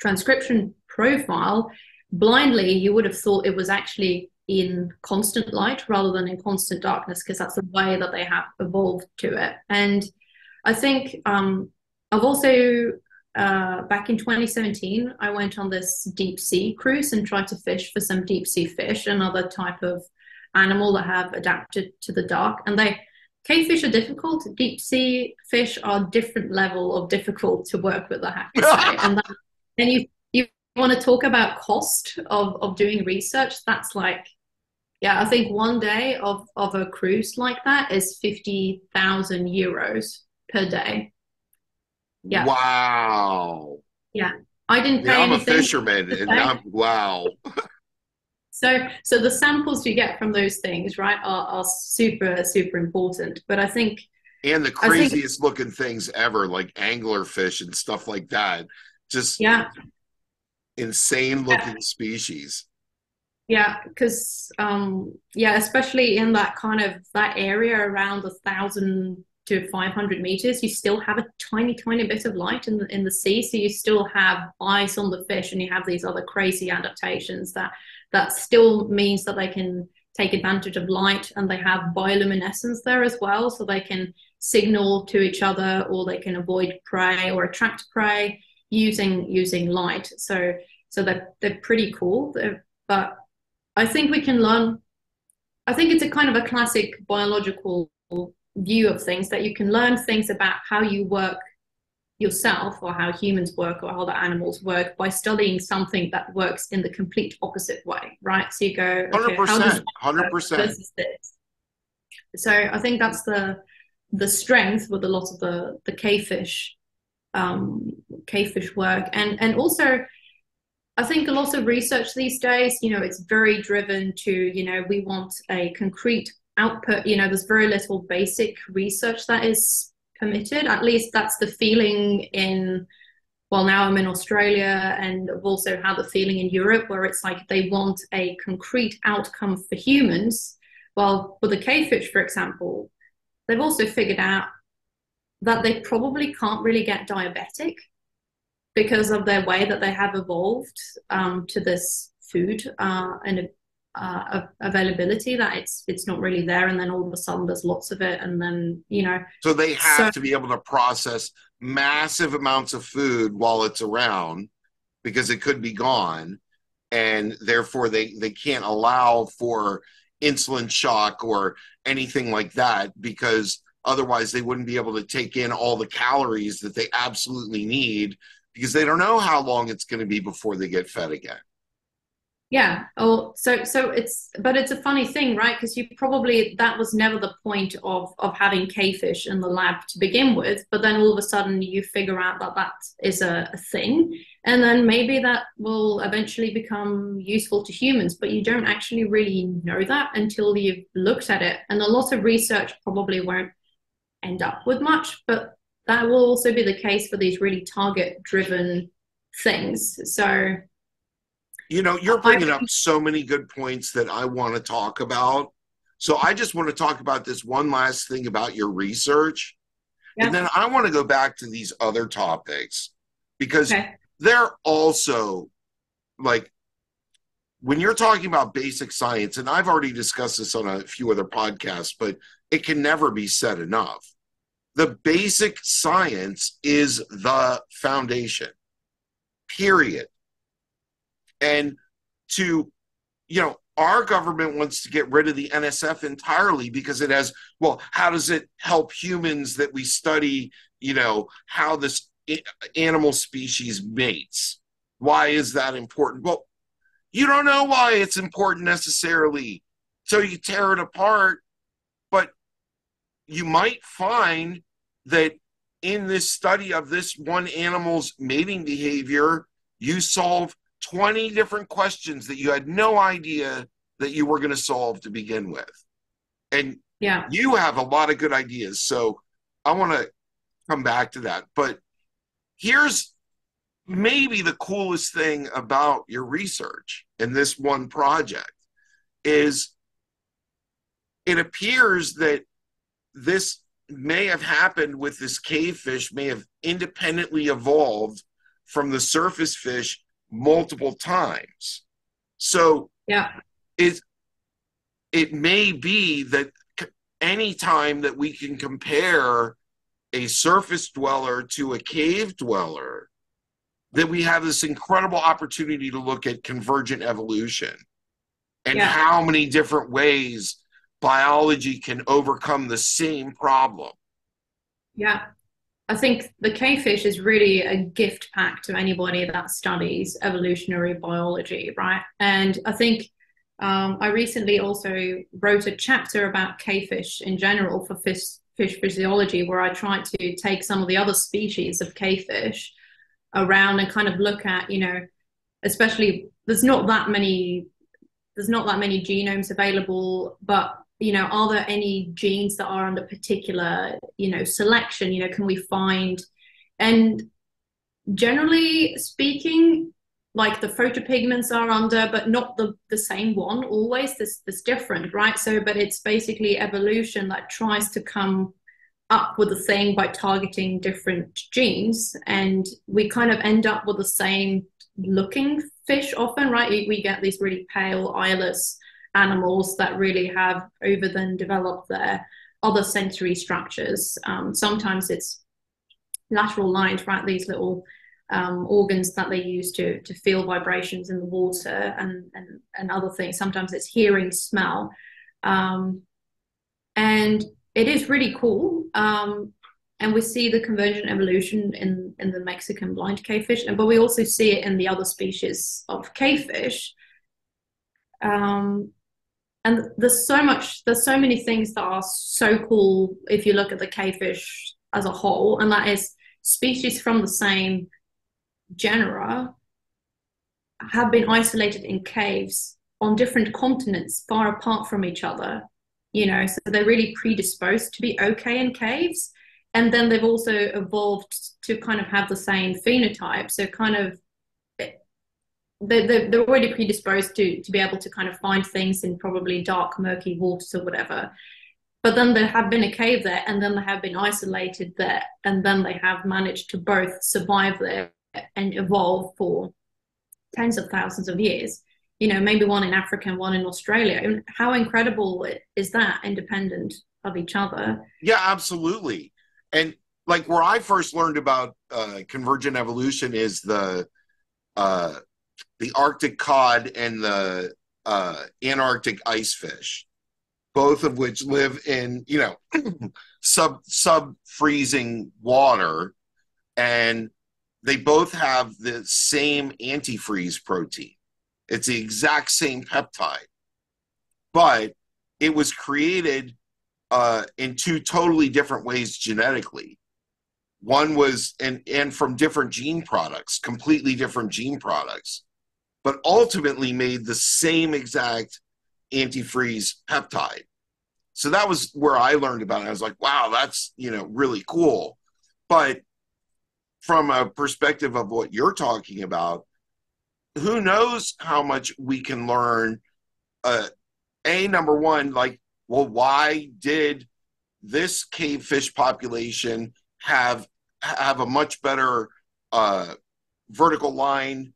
transcription profile, blindly you would have thought it was actually in constant light rather than in constant darkness because that's the way that they have evolved to it and i think um, i've also uh, back in 2017 i went on this deep sea cruise and tried to fish for some deep sea fish another type of animal that have adapted to the dark. And they cavefish are difficult. Deep sea fish are different level of difficult to work with i have to say. And that, then you want to talk about cost of, of doing research, that's like, yeah, I think one day of, of a cruise like that is 50,000 euros per day. Yeah. Wow. Yeah. I didn't pay yeah, I'm a fisherman and I'm, wow. so, so the samples you get from those things, right, are, are super, super important. But I think, and the craziest think, looking things ever, like anglerfish and stuff like that. Just yeah, insane looking species. Yeah, because um, yeah, especially in that kind of that area around a thousand to 500 meters, you still have a tiny, tiny bit of light in the in the sea. So you still have ice on the fish, and you have these other crazy adaptations that that still means that they can take advantage of light, and they have bioluminescence there as well, so they can signal to each other, or they can avoid prey or attract prey using using light. So so they're they're pretty cool. They're, but I think we can learn. I think it's a kind of a classic biological view of things that you can learn things about how you work yourself or how humans work or how the animals work by studying something that works in the complete opposite way, right? So you go, okay, 100%, 100%. So I think that's the the strength with a lot of the the cavefish um, cavefish work, and and also I think a lot of research these days, you know, it's very driven to, you know, we want a concrete output. You know, there's very little basic research that is permitted. At least that's the feeling in, well, now I'm in Australia and I've also had the feeling in Europe where it's like they want a concrete outcome for humans. Well, for the cavefish, for example, they've also figured out that they probably can't really get diabetic because of their way that they have evolved um, to this food uh, and uh, availability that it's it's not really there and then all of a sudden there's lots of it and then you know so they have so, to be able to process massive amounts of food while it's around because it could be gone and therefore they they can't allow for insulin shock or anything like that because otherwise they wouldn't be able to take in all the calories that they absolutely need because they don't know how long it's going to be before they get fed again. Yeah. Oh, so so it's but it's a funny thing, right? Because you probably that was never the point of of having cavefish in the lab to begin with. But then all of a sudden you figure out that that is a, a thing, and then maybe that will eventually become useful to humans. But you don't actually really know that until you've looked at it, and a lot of research probably won't end up with much. But that will also be the case for these really target driven things. So, you know, you're bringing up so many good points that I want to talk about. So, I just want to talk about this one last thing about your research. Yeah. And then I want to go back to these other topics because okay. they're also like when you're talking about basic science, and I've already discussed this on a few other podcasts, but it can never be said enough the basic science is the foundation, period. And to, you know, our government wants to get rid of the NSF entirely because it has, well, how does it help humans that we study, you know, how this animal species mates? Why is that important? Well, you don't know why it's important necessarily. So you tear it apart but you might find that in this study of this one animal's mating behavior, you solve 20 different questions that you had no idea that you were going to solve to begin with. And yeah. you have a lot of good ideas. So I want to come back to that. But here's maybe the coolest thing about your research in this one project is it appears that this may have happened with this cave fish may have independently evolved from the surface fish multiple times so yeah it it may be that any time that we can compare a surface dweller to a cave dweller that we have this incredible opportunity to look at convergent evolution and yeah. how many different ways biology can overcome the same problem. Yeah. I think the cavefish is really a gift pack to anybody that studies evolutionary biology, right? And I think um, I recently also wrote a chapter about cavefish in general for fish, fish physiology, where I tried to take some of the other species of cavefish around and kind of look at, you know, especially there's not that many there's not that many genomes available, but you know are there any genes that are under particular you know selection you know can we find and generally speaking like the photopigments are under, but not the, the same one always. This this different, right? So, but it's basically evolution that tries to come up with the thing by targeting different genes, and we kind of end up with the same looking fish often, right? We, we get these really pale, eyeless animals that really have over then developed their other sensory structures. Um, sometimes it's lateral lines, right? These little um, organs that they use to to feel vibrations in the water and and, and other things. Sometimes it's hearing, smell, um, and it is really cool. Um, and we see the convergent evolution in in the Mexican blind cavefish, and but we also see it in the other species of cavefish. Um, and there's so much, there's so many things that are so cool if you look at the cavefish as a whole, and that is species from the same genera have been isolated in caves on different continents far apart from each other you know so they're really predisposed to be okay in caves. And then they've also evolved to kind of have the same phenotype. So kind of they're, they're already predisposed to to be able to kind of find things in probably dark murky waters or whatever. But then there have been a cave there and then they have been isolated there and then they have managed to both survive there and evolve for tens of thousands of years. You know maybe one in africa and one in australia. How incredible is that independent of each other? Yeah absolutely. And like where i first learned about uh, convergent evolution is the uh, the arctic cod and the uh, antarctic ice fish both of which live in you know sub sub freezing water and they both have the same antifreeze protein. It's the exact same peptide, but it was created uh, in two totally different ways genetically. One was and and from different gene products, completely different gene products, but ultimately made the same exact antifreeze peptide. So that was where I learned about it. I was like, wow, that's you know really cool. But from a perspective of what you're talking about, who knows how much we can learn? Uh, a number one, like, well, why did this cave fish population have have a much better uh, vertical line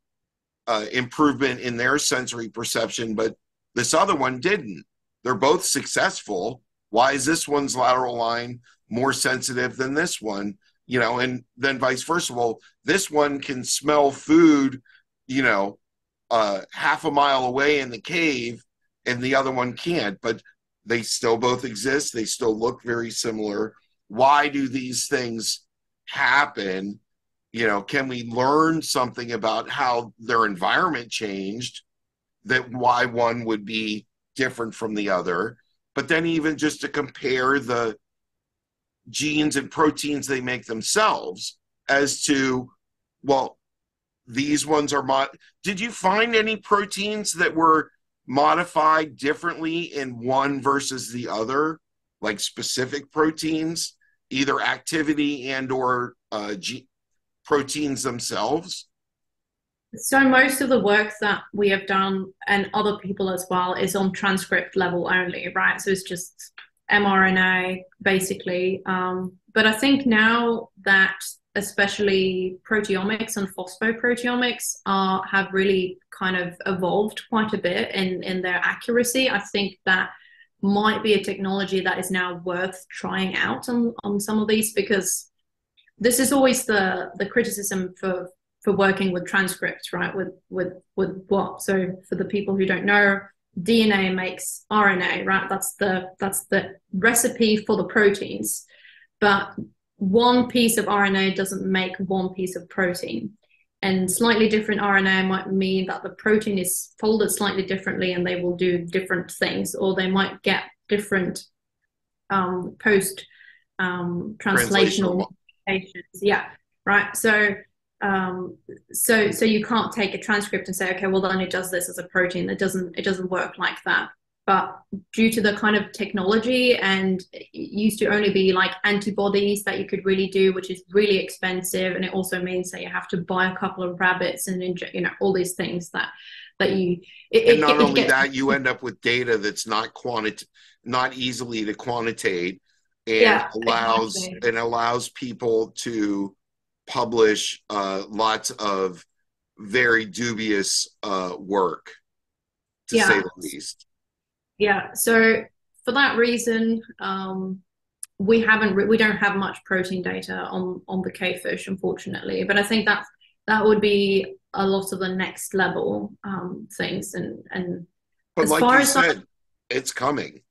uh, improvement in their sensory perception, but this other one didn't? They're both successful. Why is this one's lateral line more sensitive than this one? you know, and then vice versa. Well, this one can smell food, you know, uh, half a mile away in the cave, and the other one can't, but they still both exist. They still look very similar. Why do these things happen? You know, can we learn something about how their environment changed that why one would be different from the other? But then, even just to compare the genes and proteins they make themselves as to well these ones are mod did you find any proteins that were modified differently in one versus the other like specific proteins either activity and or uh, G- proteins themselves so most of the work that we have done and other people as well is on transcript level only right so it's just mRNA, basically. Um, but I think now that especially proteomics and phosphoproteomics are have really kind of evolved quite a bit in in their accuracy. I think that might be a technology that is now worth trying out on on some of these because this is always the the criticism for for working with transcripts, right? With with with what? So for the people who don't know, DNA makes RNA, right? That's the that's the recipe for the proteins. But one piece of RNA doesn't make one piece of protein. And slightly different RNA might mean that the protein is folded slightly differently and they will do different things, or they might get different um, post um, translational mutations. Yeah, right. So um, so so you can't take a transcript and say okay well then it does this as a protein it doesn't it doesn't work like that but due to the kind of technology and it used to only be like antibodies that you could really do which is really expensive and it also means that you have to buy a couple of rabbits and inject you know all these things that that you it, and not it, only gets, that you end up with data that's not quanti- not easily to quantitate and yeah, allows exactly. and allows people to publish uh, lots of very dubious uh, work to yeah. say the least yeah, so for that reason, um, we haven't re- we don't have much protein data on on the cavefish, unfortunately. But I think that that would be a lot of the next level um, things, and and but as like far you as said, I, it's coming.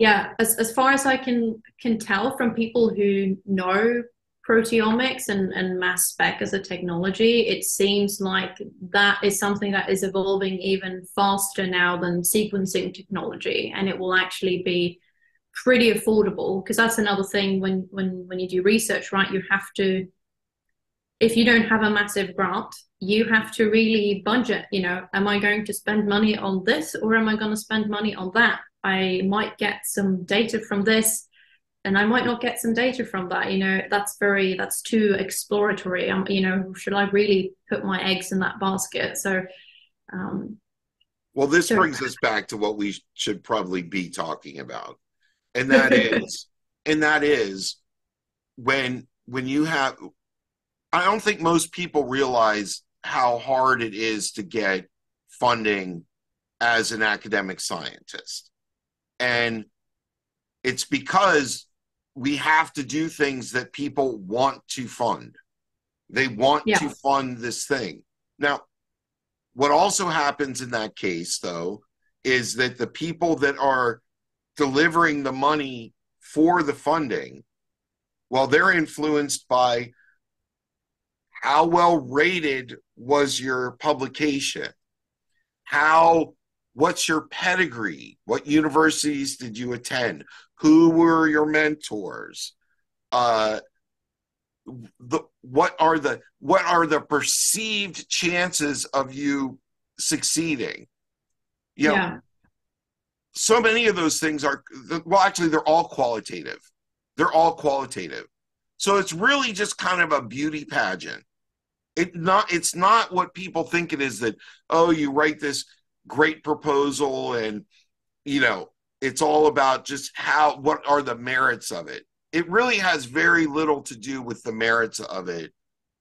Yeah, as as far as I can can tell from people who know proteomics and, and mass spec as a technology, it seems like that is something that is evolving even faster now than sequencing technology. And it will actually be pretty affordable because that's another thing when, when, when you do research, right? You have to, if you don't have a massive grant, you have to really budget, you know, am I going to spend money on this or am I going to spend money on that? I might get some data from this and I might not get some data from that. You know, that's very that's too exploratory. Um, you know, should I really put my eggs in that basket? So, um, well, this so, brings us back to what we should probably be talking about, and that is, and that is when when you have. I don't think most people realize how hard it is to get funding as an academic scientist, and it's because we have to do things that people want to fund. They want yeah. to fund this thing. Now, what also happens in that case, though, is that the people that are delivering the money for the funding, well, they're influenced by how well rated was your publication? How what's your pedigree? What universities did you attend? Who were your mentors? Uh, the what are the what are the perceived chances of you succeeding? You know, yeah. so many of those things are well, actually, they're all qualitative. They're all qualitative. So it's really just kind of a beauty pageant. It not it's not what people think it is that oh you write this great proposal and you know it's all about just how what are the merits of it. It really has very little to do with the merits of it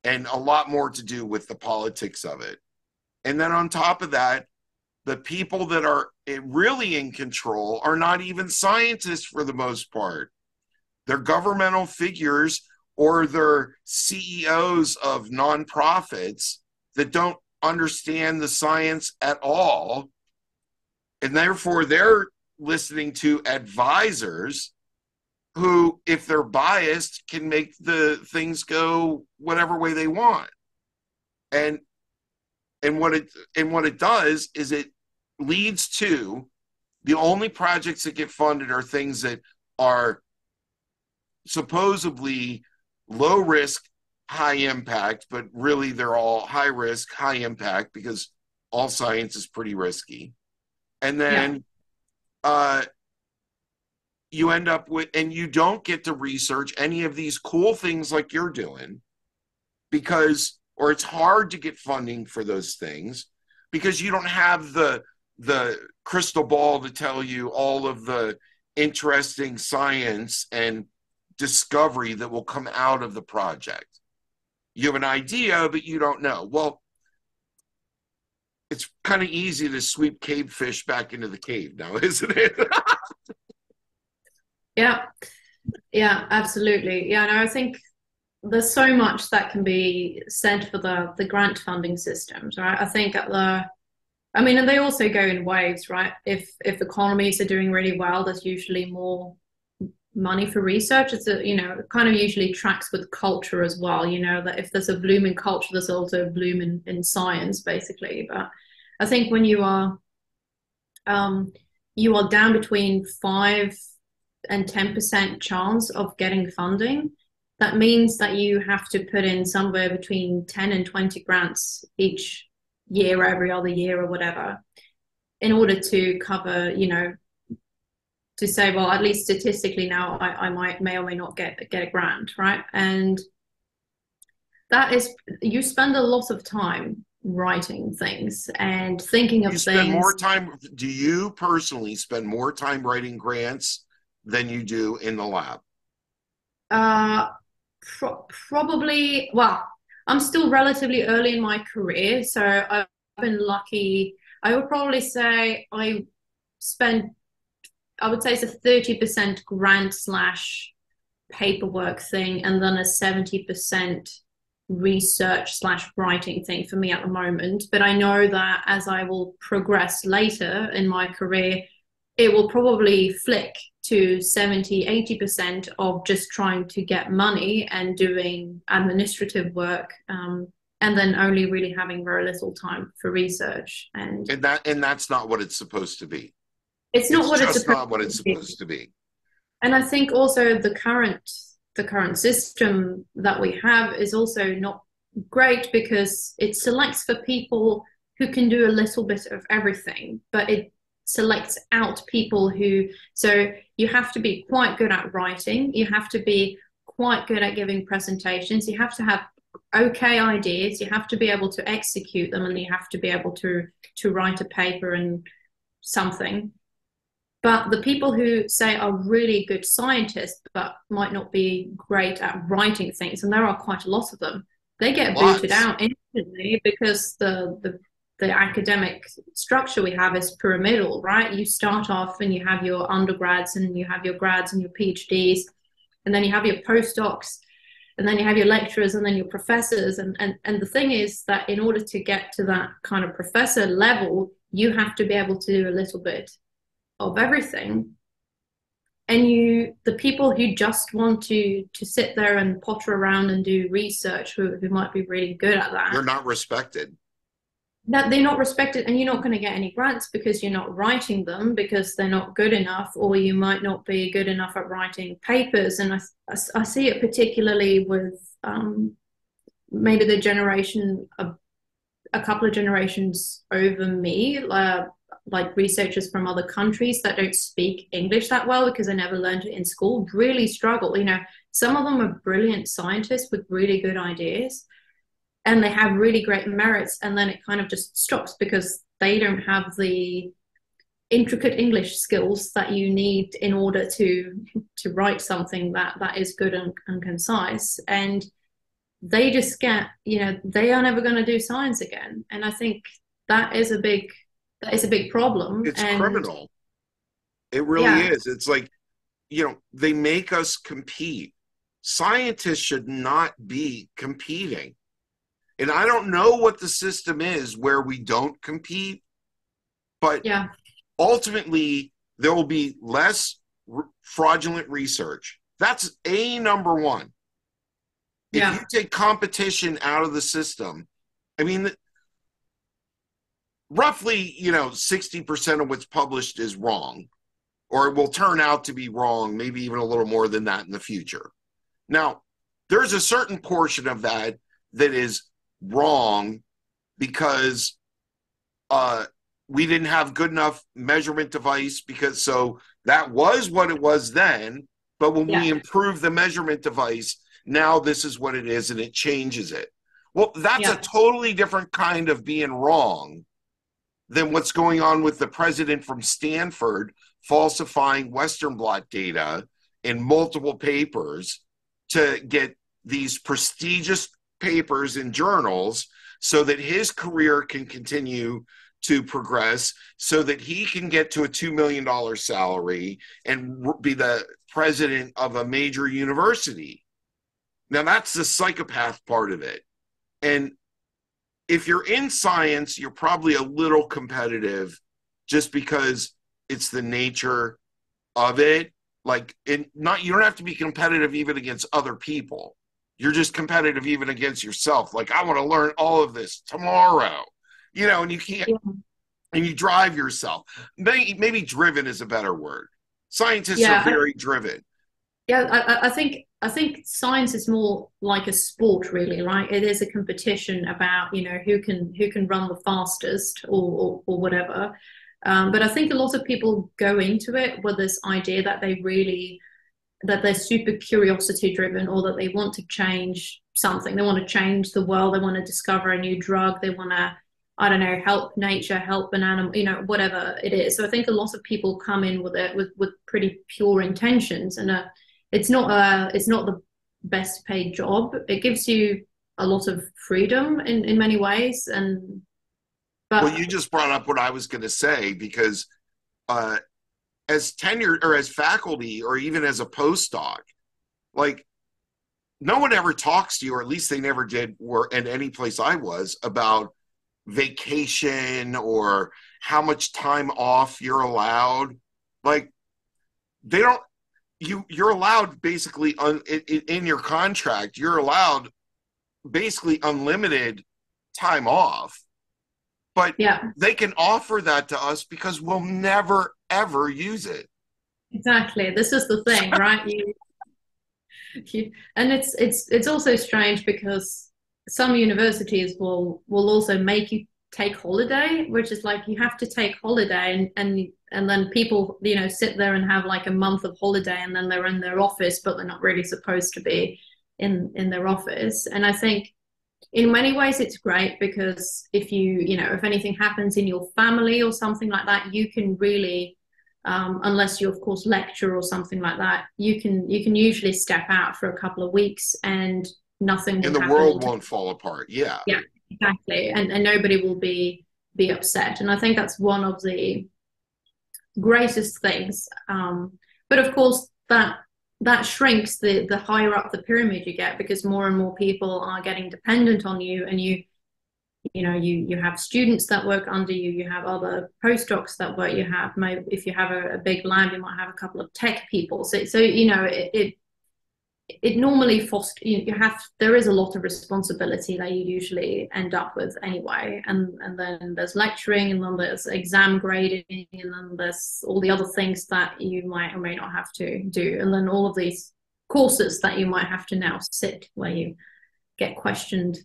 and a lot more to do with the politics of it. And then on top of that the people that are really in control are not even scientists for the most part. They're governmental figures or they're CEOs of nonprofits that don't understand the science at all. And therefore, they're listening to advisors who, if they're biased, can make the things go whatever way they want. And and what it and what it does is it leads to the only projects that get funded are things that are supposedly low risk high impact, but really they're all high risk, high impact because all science is pretty risky. And then yeah. uh, you end up with, and you don't get to research any of these cool things like you're doing because, or it's hard to get funding for those things because you don't have the the crystal ball to tell you all of the interesting science and discovery that will come out of the project you have an idea, but you don't know. Well, it's kind of easy to sweep cave fish back into the cave now, isn't it? yeah. Yeah, absolutely. Yeah, no, I think there's so much that can be said for the the grant funding systems, right? I think at the I mean, and they also go in waves, right? If if economies are doing really well, there's usually more money for research. It's a you know it kind of usually tracks with culture as well you know that if there's a bloom in culture there's also a bloom in, in science basically. But i think when you are um, you are down between 5 and 10% chance of getting funding that means that you have to put in somewhere between 10 and 20 grants each year every other year or whatever in order to cover, you know, to say, well, at least statistically now I, I might may or may not get get a grant, right? And that is you spend a lot of time writing things and thinking of you spend things. more time do you personally spend more time writing grants than you do in the lab uh pro- probably well i'm still relatively early in my career so i've been lucky i would probably say i spend i would say it's a 30% grant slash paperwork thing and then a 70% research slash writing thing for me at the moment. But I know that as I will progress later in my career, it will probably flick to 70, 80% of just trying to get money and doing administrative work. Um, and then only really having very little time for research and and that and that's not what it's supposed to be it's not it's what it's not what it's supposed to be. And i think also the current the current system that we have is also not great because it selects for people who can do a little bit of everything, but it selects out people who, so you have to be quite good at writing, you have to be quite good at giving presentations, you have to have okay ideas, you have to be able to execute them, and you have to be able to to write a paper and something. But the people who say are really good scientists but might not be great at writing things, and there are quite a lot of them, they get Lots. booted out instantly because the, the the academic structure we have is pyramidal, right? You start off and you have your undergrads and you have your grads and your PhDs, and then you have your postdocs, and then you have your lecturers and then your professors. And, and, and the thing is that in order to get to that kind of professor level, you have to be able to do a little bit of everything. And you the people who just want to to sit there and potter around and do research who, who might be really good at that. They're not respected. That they're not respected and you're not going to get any grants because you're not writing them because they're not good enough or you might not be good enough at writing papers. And i, I, I see it particularly with um, maybe the generation of a couple of generations over me uh, like researchers from other countries that don't speak English that well because they never learned it in school really struggle. You know, some of them are brilliant scientists with really good ideas and they have really great merits, and then it kind of just stops because they don't have the intricate English skills that you need in order to to write something that that is good and, and concise. And they just get, you know, they are never going to do science again. And I think that is a big that is a big problem. It's and, criminal. It really yeah. is. It's like, you know, they make us compete. Scientists should not be competing. And I don't know what the system is where we don't compete, but yeah. ultimately there will be less r- fraudulent research. That's a number one. If yeah. you take competition out of the system, I mean, roughly, you know, 60% of what's published is wrong, or it will turn out to be wrong, maybe even a little more than that in the future. Now, there's a certain portion of that that is wrong because uh, we didn't have good enough measurement device because so that was what it was then but when yeah. we improve the measurement device now this is what it is and it changes it well that's yeah. a totally different kind of being wrong than what's going on with the president from Stanford falsifying Western blot data in multiple papers to get these prestigious papers in journals so that his career can continue to progress so that he can get to a $2 million salary and be the president of a major university. Now, that's the psychopath part of it. And if you're in science, you're probably a little competitive just because it's the nature of it. Like it not you don't have to be competitive even against other people. You're just competitive even against yourself. Like I want to learn all of this tomorrow. You know, and you can't yeah. and you drive yourself. Maybe, maybe driven is a better word. Scientists yeah, are very driven. Yeah, I, I think I think science is more like a sport, really, right? It is a competition about you know who can who can run the fastest or or, or whatever. Um, but I think a lot of people go into it with this idea that they really that they're super curiosity driven or that they want to change something. They want to change the world. They want to discover a new drug. They want to, I don't know, help nature, help an animal, you know, whatever it is. So I think a lot of people come in with it with, with pretty pure intentions, and uh, it's not a, it's not the best paid job. It gives you a lot of freedom in in many ways, and but well, you just brought up what I was going to say because uh, as tenure or as faculty or even as a postdoc, like no one ever talks to you, or at least they never did, were in any place I was about vacation or how much time off you're allowed. Like they don't. You you're allowed basically un, in, in your contract. You're allowed basically unlimited time off but yeah. they can offer that to us because we'll never ever use it. Exactly. This is the thing, right? You, you, and it's it's it's also strange because some universities will will also make you take holiday, which is like you have to take holiday and and and then people you know sit there and have like a month of holiday and then they're in their office but they're not really supposed to be in in their office. And I think in many ways it's great because if you you know if anything happens in your family or something like that you can really um, unless you of course lecture or something like that you can you can usually step out for a couple of weeks and nothing and the world won't fall apart. Yeah. Yeah exactly. And, and nobody will be be upset. And i think that's one of the greatest things um, but of course that that shrinks the the higher up the pyramid you get because more and more people are getting dependent on you and you you know you you have students that work under you you have other postdocs that work you have maybe if you have a, a big lab you might have a couple of tech people. So so you know it, it it normally foster you have there is a lot of responsibility that you usually end up with anyway. And and then there's lecturing and then there's exam grading and then there's all the other things that you might or may not have to do. And then all of these courses that you might have to now sit where you get questioned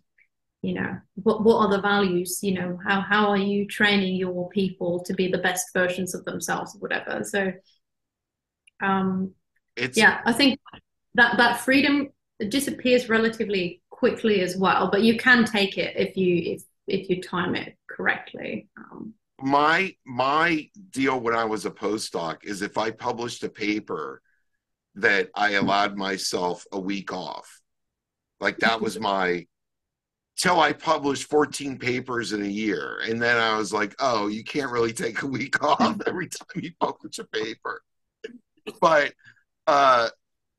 you know what what are the values you know how how are you training your people to be the best versions of themselves or whatever. So um it's yeah i think that that freedom disappears relatively quickly as well but you can take it if you if if you time it correctly. Um, my my deal when i was a postdoc is if i published a paper that i allowed myself a week off like that was my till i published 14 papers in a year and then i was like oh you can't really take a week off every time you publish a paper. But uh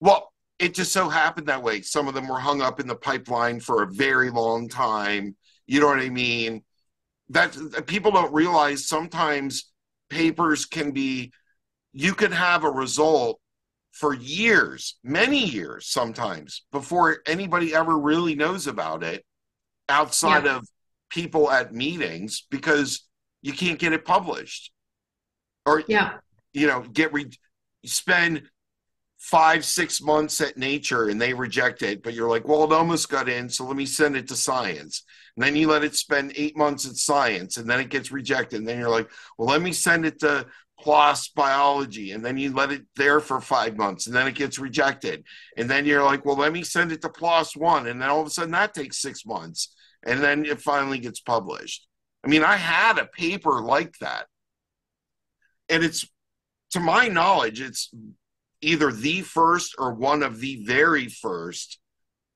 well it just so happened that way. Some of them were hung up in the pipeline for a very long time. You know what I mean? That people don't realize sometimes papers can be, you can have a result for years, many years sometimes, before anybody ever really knows about it outside yeah. of people at meetings because you can't get it published. Or, yeah. you know, get re- spend five, six months at Nature and they reject it, but you're like, well, it almost got in, so let me send it to Science. And then you let it spend eight months at Science and then it gets rejected. And then you're like, well, let me send it to PLOS Biology. And then you let it there for five months and then it gets rejected. And then you're like, well, let me send it to PLOS One. And then all of a sudden that takes six months. And then it finally gets published. I mean, I had a paper like that. And it's, to my knowledge, it's either the first or one of the very first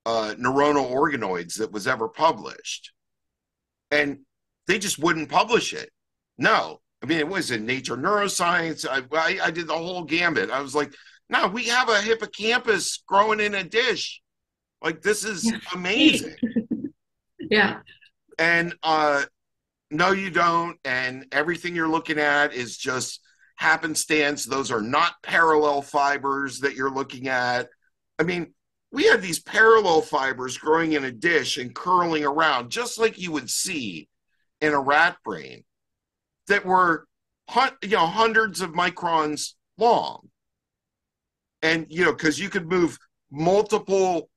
uh, neuronal organoids that was ever published. And they just wouldn't publish it. No. I mean, it was in Nature Neuroscience. I, I, I did the whole gambit. I was like, no, we have a hippocampus growing in a dish. Like, this is amazing. yeah. And uh, no, you don't. And everything you're looking at is just happenstance. Those are not parallel fibers that you're looking at. I mean, we had these parallel fibers growing in a dish and curling around, just like you would see in a rat brain, that were you know hundreds of microns long. And you know, because you could move multiple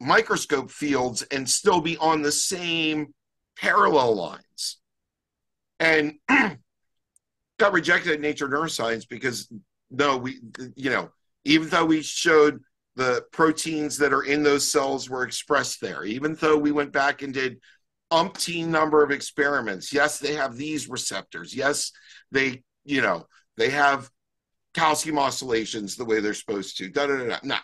microscope fields and still be on the same parallel lines. And got rejected at Nature Neuroscience because no, we you know even though we showed the proteins that are in those cells were expressed there, even though we went back and did umpteen number of experiments. Yes, they have these receptors. Yes, they you know they have calcium oscillations the way they're supposed to. Da da da. da. No,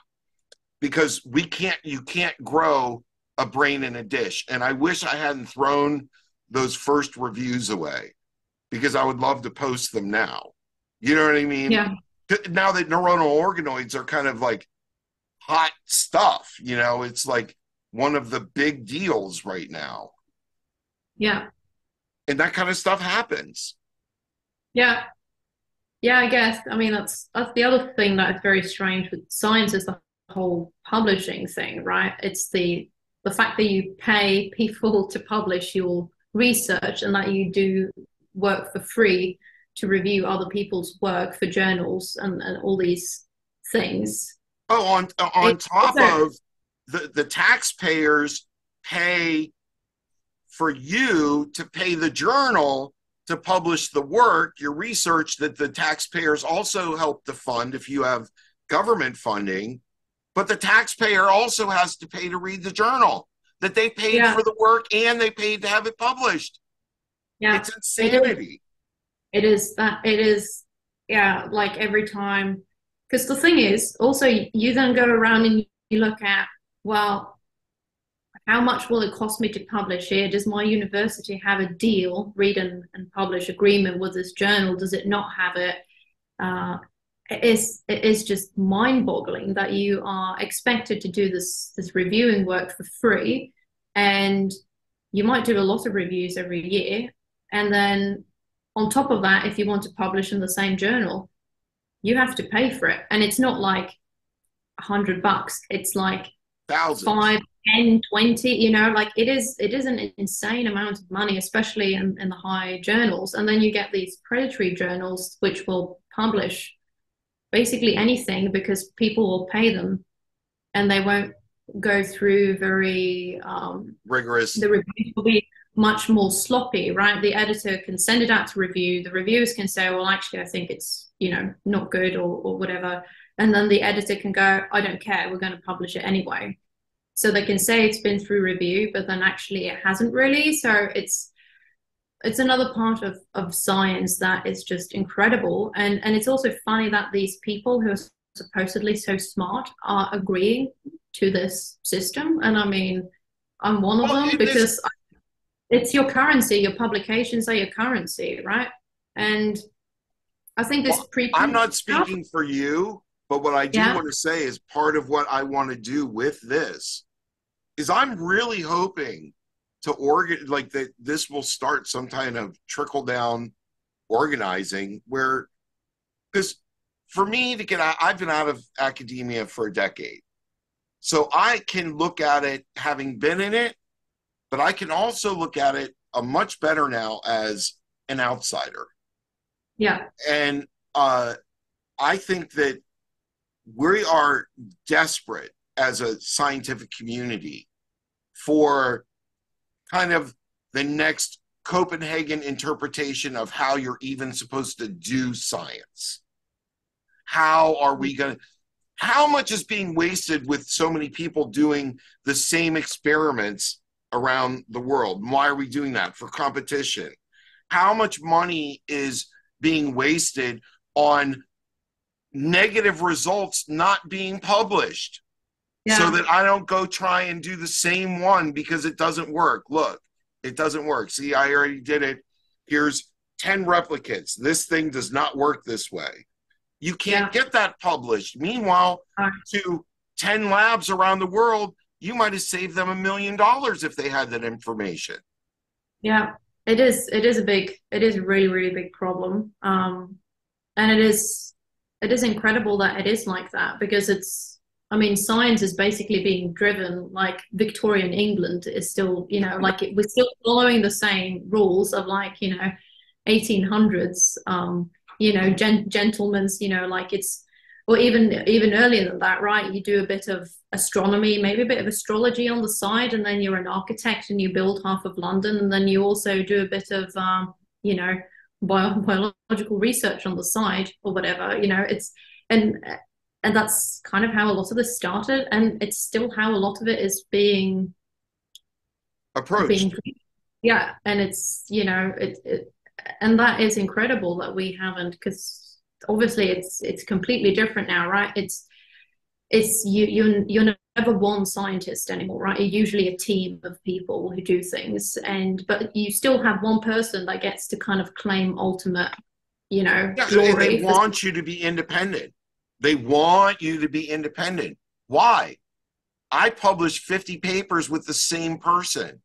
because we can't. You can't grow a brain in a dish. And I wish I hadn't thrown those first reviews away because I would love to post them now. You know what I mean? Yeah. Now that neuronal organoids are kind of like hot stuff, you know, it's like one of the big deals right now. Yeah. And that kind of stuff happens. Yeah. Yeah, I guess. I mean, that's that's the other thing that is very strange with science is the whole publishing thing, right? It's the the fact that you pay people to publish your research and that you do work for free to review other people's work for journals and, and all these things. Oh, on on top of the the taxpayers pay for you to pay the journal to publish the work, your research that the taxpayers also help to fund if you have government funding. But the taxpayer also has to pay to read the journal that they paid Yeah. for the work and they paid to have it published. Yeah, It's insanity. it is that it is yeah, like every time because the thing is also you then go around and you look at well how much will it cost me to publish here? Does my university have a deal, read and, and publish agreement with this journal? Does it not have it? Uh, it is it is just mind-boggling that you are expected to do this this reviewing work for free, and you might do a lot of reviews every year, and then on top of that, if you want to publish in the same journal, you have to pay for it, and it's not like a hundred bucks. It's like Thousands. five, 10, 20, you know, like it is it is an insane amount of money, especially in, in the high journals. And then you get these predatory journals which will publish basically anything because people will pay them and they won't go through very um, Rigorous. the reviews will be much more sloppy, right? The editor can send it out to review. The reviewers can say, well, actually, I think it's, you know, not good or, or whatever. And then the editor can go, I don't care, we're going to publish it anyway. So they can say it's been through review, but then actually it hasn't really. So it's it's another part of, of science that is just incredible. And and it's also funny that these people who are supposedly so smart are agreeing to this system. And I mean, I'm one of Well, them because it's your currency, your publications are your currency, right? And I think this Well, pre I'm not speaking for you, but what I do Yeah. want to say is part of what I want to do with this is I'm really hoping to organ like that this will start some kind of trickle down organizing where because for me to get out I've been out of academia for a decade. So I can look at it having been in it, but I can also look at it a much better now as an outsider yeah, and uh, I think that we are desperate as a scientific community for kind of the next Copenhagen interpretation of how you're even supposed to do science. How are we going to? How much is being wasted with so many people doing the same experiments around the world? Why are we doing that? For competition. How much money is being wasted on negative results not being published yeah, so that I don't go try and do the same one because it doesn't work. Look, it doesn't work. See, I already did it. Here's 10 replicates. This thing does not work this way. You can't get that published. Meanwhile, to 10 labs around the world, you might have saved them a million dollars if they had that information. Yeah, it is. It is a big. It is a really, really big problem. Um, and it is. It is incredible that it is like that because it's. I mean, science is basically being driven like Victorian England is still, you know, like it, we're still following the same rules of like, you know, 1800s, um, you know, gen gentlemen's, you know, like it's, or even even earlier than that, right? You do a bit of astronomy, maybe a bit of astrology on the side, and then you're an architect and you build half of London, and then you also do a bit of, um, you know, bio- biological research on the side or whatever. You know, it's and and that's kind of how a lot of this started, and it's still how a lot of it is being approached. being yeah, and it's you know it, it and that is incredible that we haven't because obviously it's it's completely different now, right? It's it's you you're you're never one scientist anymore, right? You're usually a team of people who do things, and but you still have one person that gets to kind of claim ultimate, you know, Yeah, glory. they want you to be independent. They want you to be independent. Why? I published 50 papers with the same person,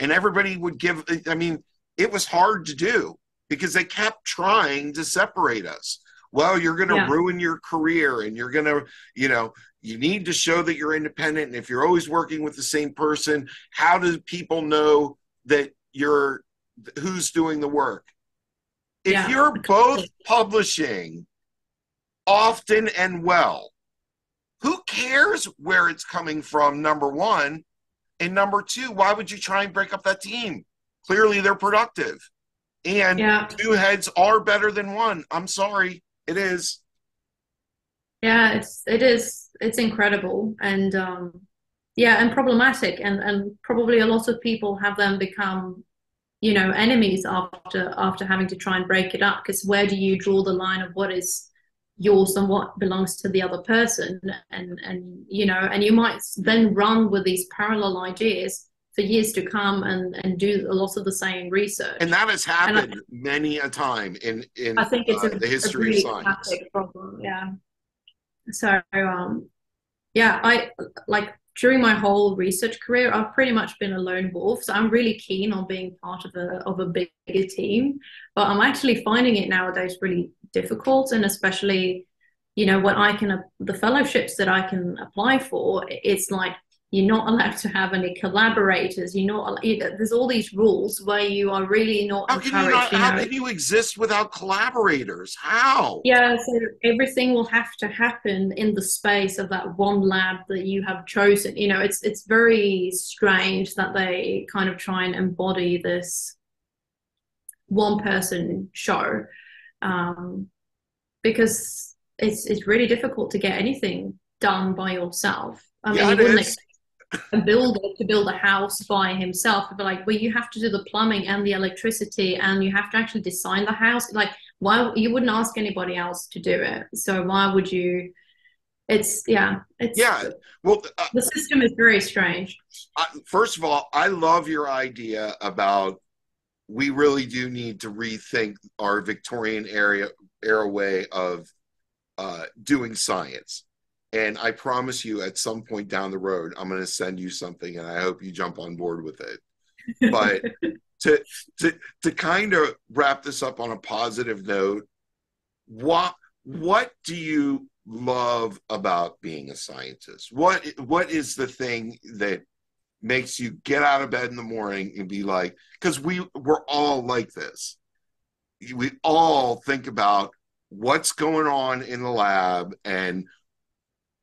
and everybody would give. I mean, it was hard to do because they kept trying to separate us. Well, you're going to Yeah. ruin your career, and you're going to, you know, you need to show that you're independent. And if you're always working with the same person, how do people know that you're who's doing the work? If Yeah. you're both publishing often and well, who cares where it's coming from? Number one. And number two, why would you try and break up that team? Clearly, they're productive. And yeah, two heads are better than one. I'm sorry, it is. yeah, it's it is it's incredible. And um yeah, and problematic, and and probably a lot of people have then become you know enemies after after having to try and break it up. Because where do you draw the line of what is yours and what belongs to the other person? And and you know and you might then run with these parallel ideas for years to come and and do a lot of the same research And that has And I- happened many a time in, in I think it's uh, a, the history really of science. problem. Yeah. So, um, yeah, I like during my whole research career, I've pretty much been a lone wolf. So I'm really keen on being part of a of a bigger team, but I'm actually finding it nowadays really difficult, and especially, you know, when I can the fellowships that I can apply for, it's like you're not allowed to have any collaborators. You're not. You know, there's all these rules where you are really not How can you not? you How can you exist without collaborators? How? Yeah, so everything will have to happen in the space of that one lab that you have chosen. You know, it's it's very strange that they kind of try and embody this one person show, um, because it's it's really difficult to get anything done by yourself. I mean, Yeah, you wouldn't expect a builder to build a house by himself. But like, well, you have to do the plumbing and the electricity, and you have to actually design the house. Like, why you wouldn't ask anybody else to do it? So why would you? It's yeah, it's Yeah. Well, uh, The system is very strange. I, first of all, I love your idea about we really do need to rethink our Victorian area era way of uh, doing science. And I promise you, at some point down the road, I'm going to send you something, and I hope you jump on board with it. But to to to kind of wrap this up on a positive note, what what do you love about being a scientist? What what is the thing that makes you get out of bed in the morning and be like because we we're all like this we all think about what's going on in the lab and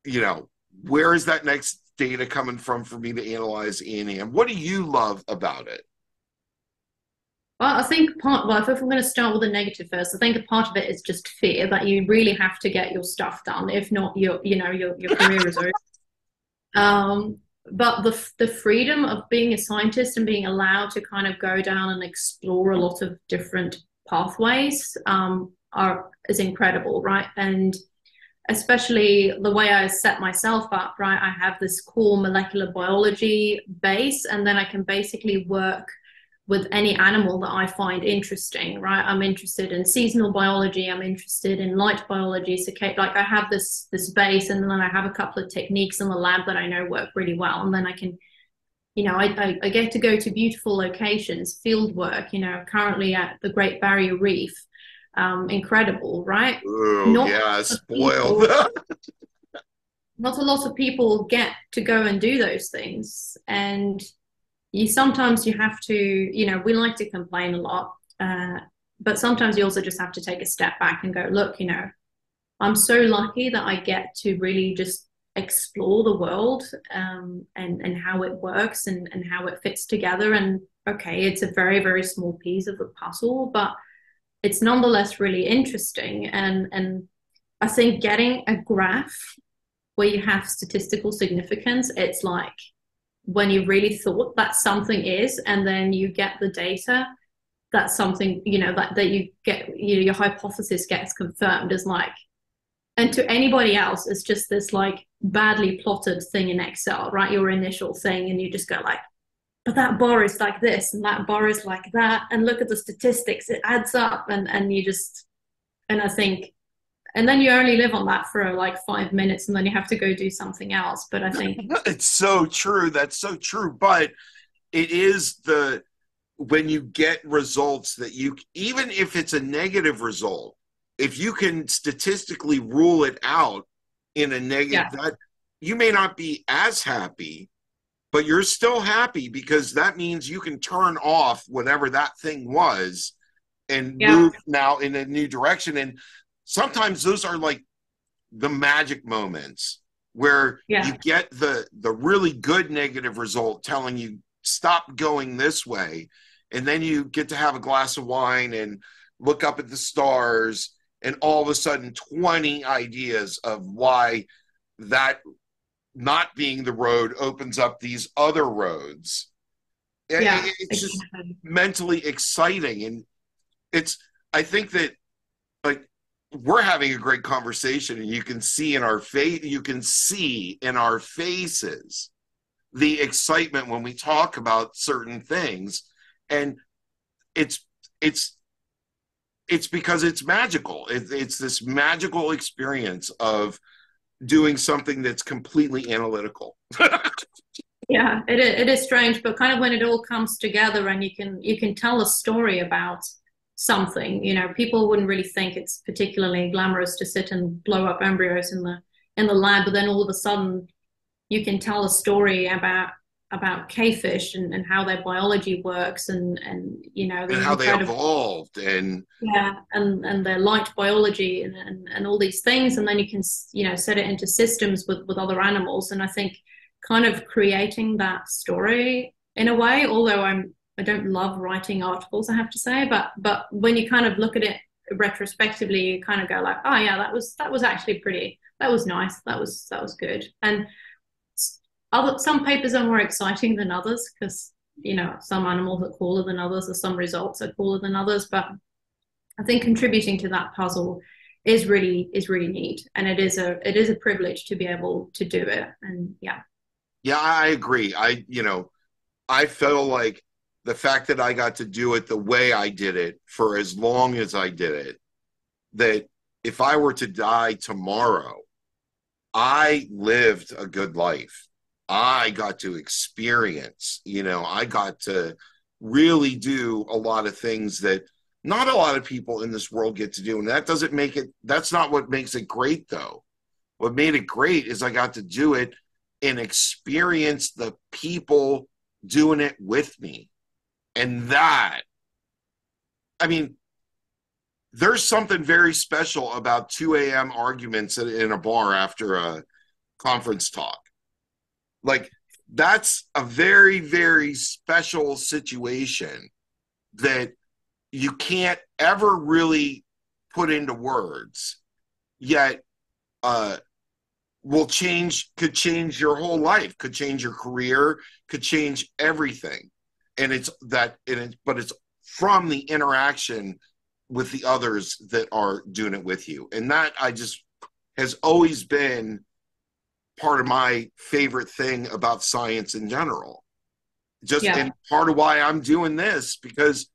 you know where is that next data coming from for me to analyze and what do you love about it Well, I think part, well, if we're going to start with the negative first, I think a part of it is just fear that you really have to get your stuff done. If not, your, you know, your, your career is over. Um, but the, the freedom of being a scientist and being allowed to kind of go down and explore a lot of different pathways, um, are, is incredible, right? And especially the way I set myself up, right? I have this core molecular biology base, and then I can basically work with any animal that I find interesting, right? I'm interested in seasonal biology. I'm interested in light biology. So, like, I have this this base, and then I have a couple of techniques in the lab that I know work really well, and then I can, you know, I I, I get to go to beautiful locations, field work. You know, currently at the Great Barrier Reef, um, incredible, right? oh Not yeah spoiled. not a lot of people get to go and do those things. And you sometimes you have to you know we like to complain a lot uh, but sometimes you also just have to take a step back and go look you know i'm so lucky that i get to really just explore the world um, and and how it works and and how it fits together. And okay it's a very very small piece of the puzzle but it's nonetheless really interesting. And and I think getting a graph where you have statistical significance, it's like when you really thought that something is, and then you get the data that something you know that, that you get you know, your hypothesis gets confirmed is like and to anybody else it's just this like badly plotted thing in excel right your initial thing and you just go like but that bar is like this and that bar is like that and look at the statistics it adds up and and you just and i think and then you only live on that for like five minutes and then you have to go do something else but i think it's so true that's so true but it is the when you get results that you even if it's a negative result if you can statistically rule it out in a negative yeah. that you may not be as happy but you're still happy because that means you can turn off whatever that thing was and yeah. move now in a new direction and sometimes those are like the magic moments where yeah. you get the the really good negative result telling you stop going this way and then you get to have a glass of wine and look up at the stars and all of a sudden 20 ideas of why that not being the road opens up these other roads. Yeah, it's just mentally exciting. And it's i think that like we're having a great conversation and you can see in our face you can see in our faces the excitement when we talk about certain things. And it's it's it's because it's magical. It, it's this magical experience of doing something that's completely analytical. Yeah it, it is strange but kind of when it all comes together and you can you can tell a story about something you know people wouldn't really think it's particularly glamorous to sit and blow up embryos in the in the lab but then all of a sudden you can tell a story about about cavefish and, and how their biology works and and you know and how they evolved and yeah and and their light biology and, and and all these things. And then you can you know set it into systems with with other animals. And i think kind of creating that story in a way although i'm i don't love writing articles i have to say but but when you kind of look at it retrospectively you kind of go like oh yeah that was that was actually pretty that was nice that was that was good. And other some papers are more exciting than others because you know some animals are cooler than others or some results are cooler than others but i think contributing to that puzzle is really is really neat and it is a it is a privilege to be able to do it and yeah. Yeah i agree. I you know i feel like the fact that i got to do it the way i did it for as long as i did it that if i were to die tomorrow i lived a good life I got to experience. You know, I got to really do a lot of things that not a lot of people in this world get to do. And that doesn't make it, that's not what makes it great, though. What made it great is I got to do it and experience the people doing it with me. And that, I mean, there's something very special about 2 a.m. arguments in a bar after a conference talk like that's a very, very special situation that you can't ever really put into words, yet uh, will change, could change your whole life, could change your career, could change everything. And it's that, and it, but it's from the interaction with the others that are doing it with you. And that I just has always been part of my favorite thing about science in general. Just yeah. and part of why I'm doing this because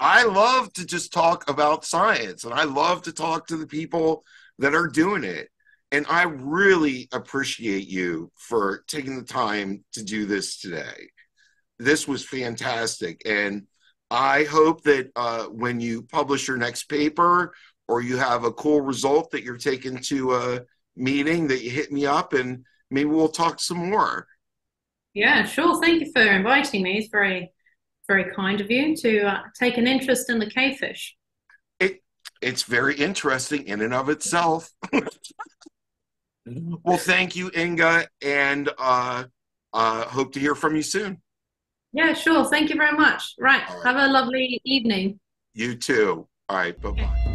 I love to just talk about science and I love to talk to the people that are doing it. And I really appreciate you for taking the time to do this today. This was fantastic. And I hope that uh, when you publish your next paper or you have a cool result that you're taking to uh, meeting that you hit me up and maybe we'll talk some more. Yeah, sure. Thank you for inviting me. It's very, very kind of you to uh, take an interest in the cavefish. It it's very interesting in and of itself. well, thank you, Inga, and uh, uh, hope to hear from you soon. Yeah, sure. Thank you very much. Right. right. Have a lovely evening. You too. All right. Bye bye.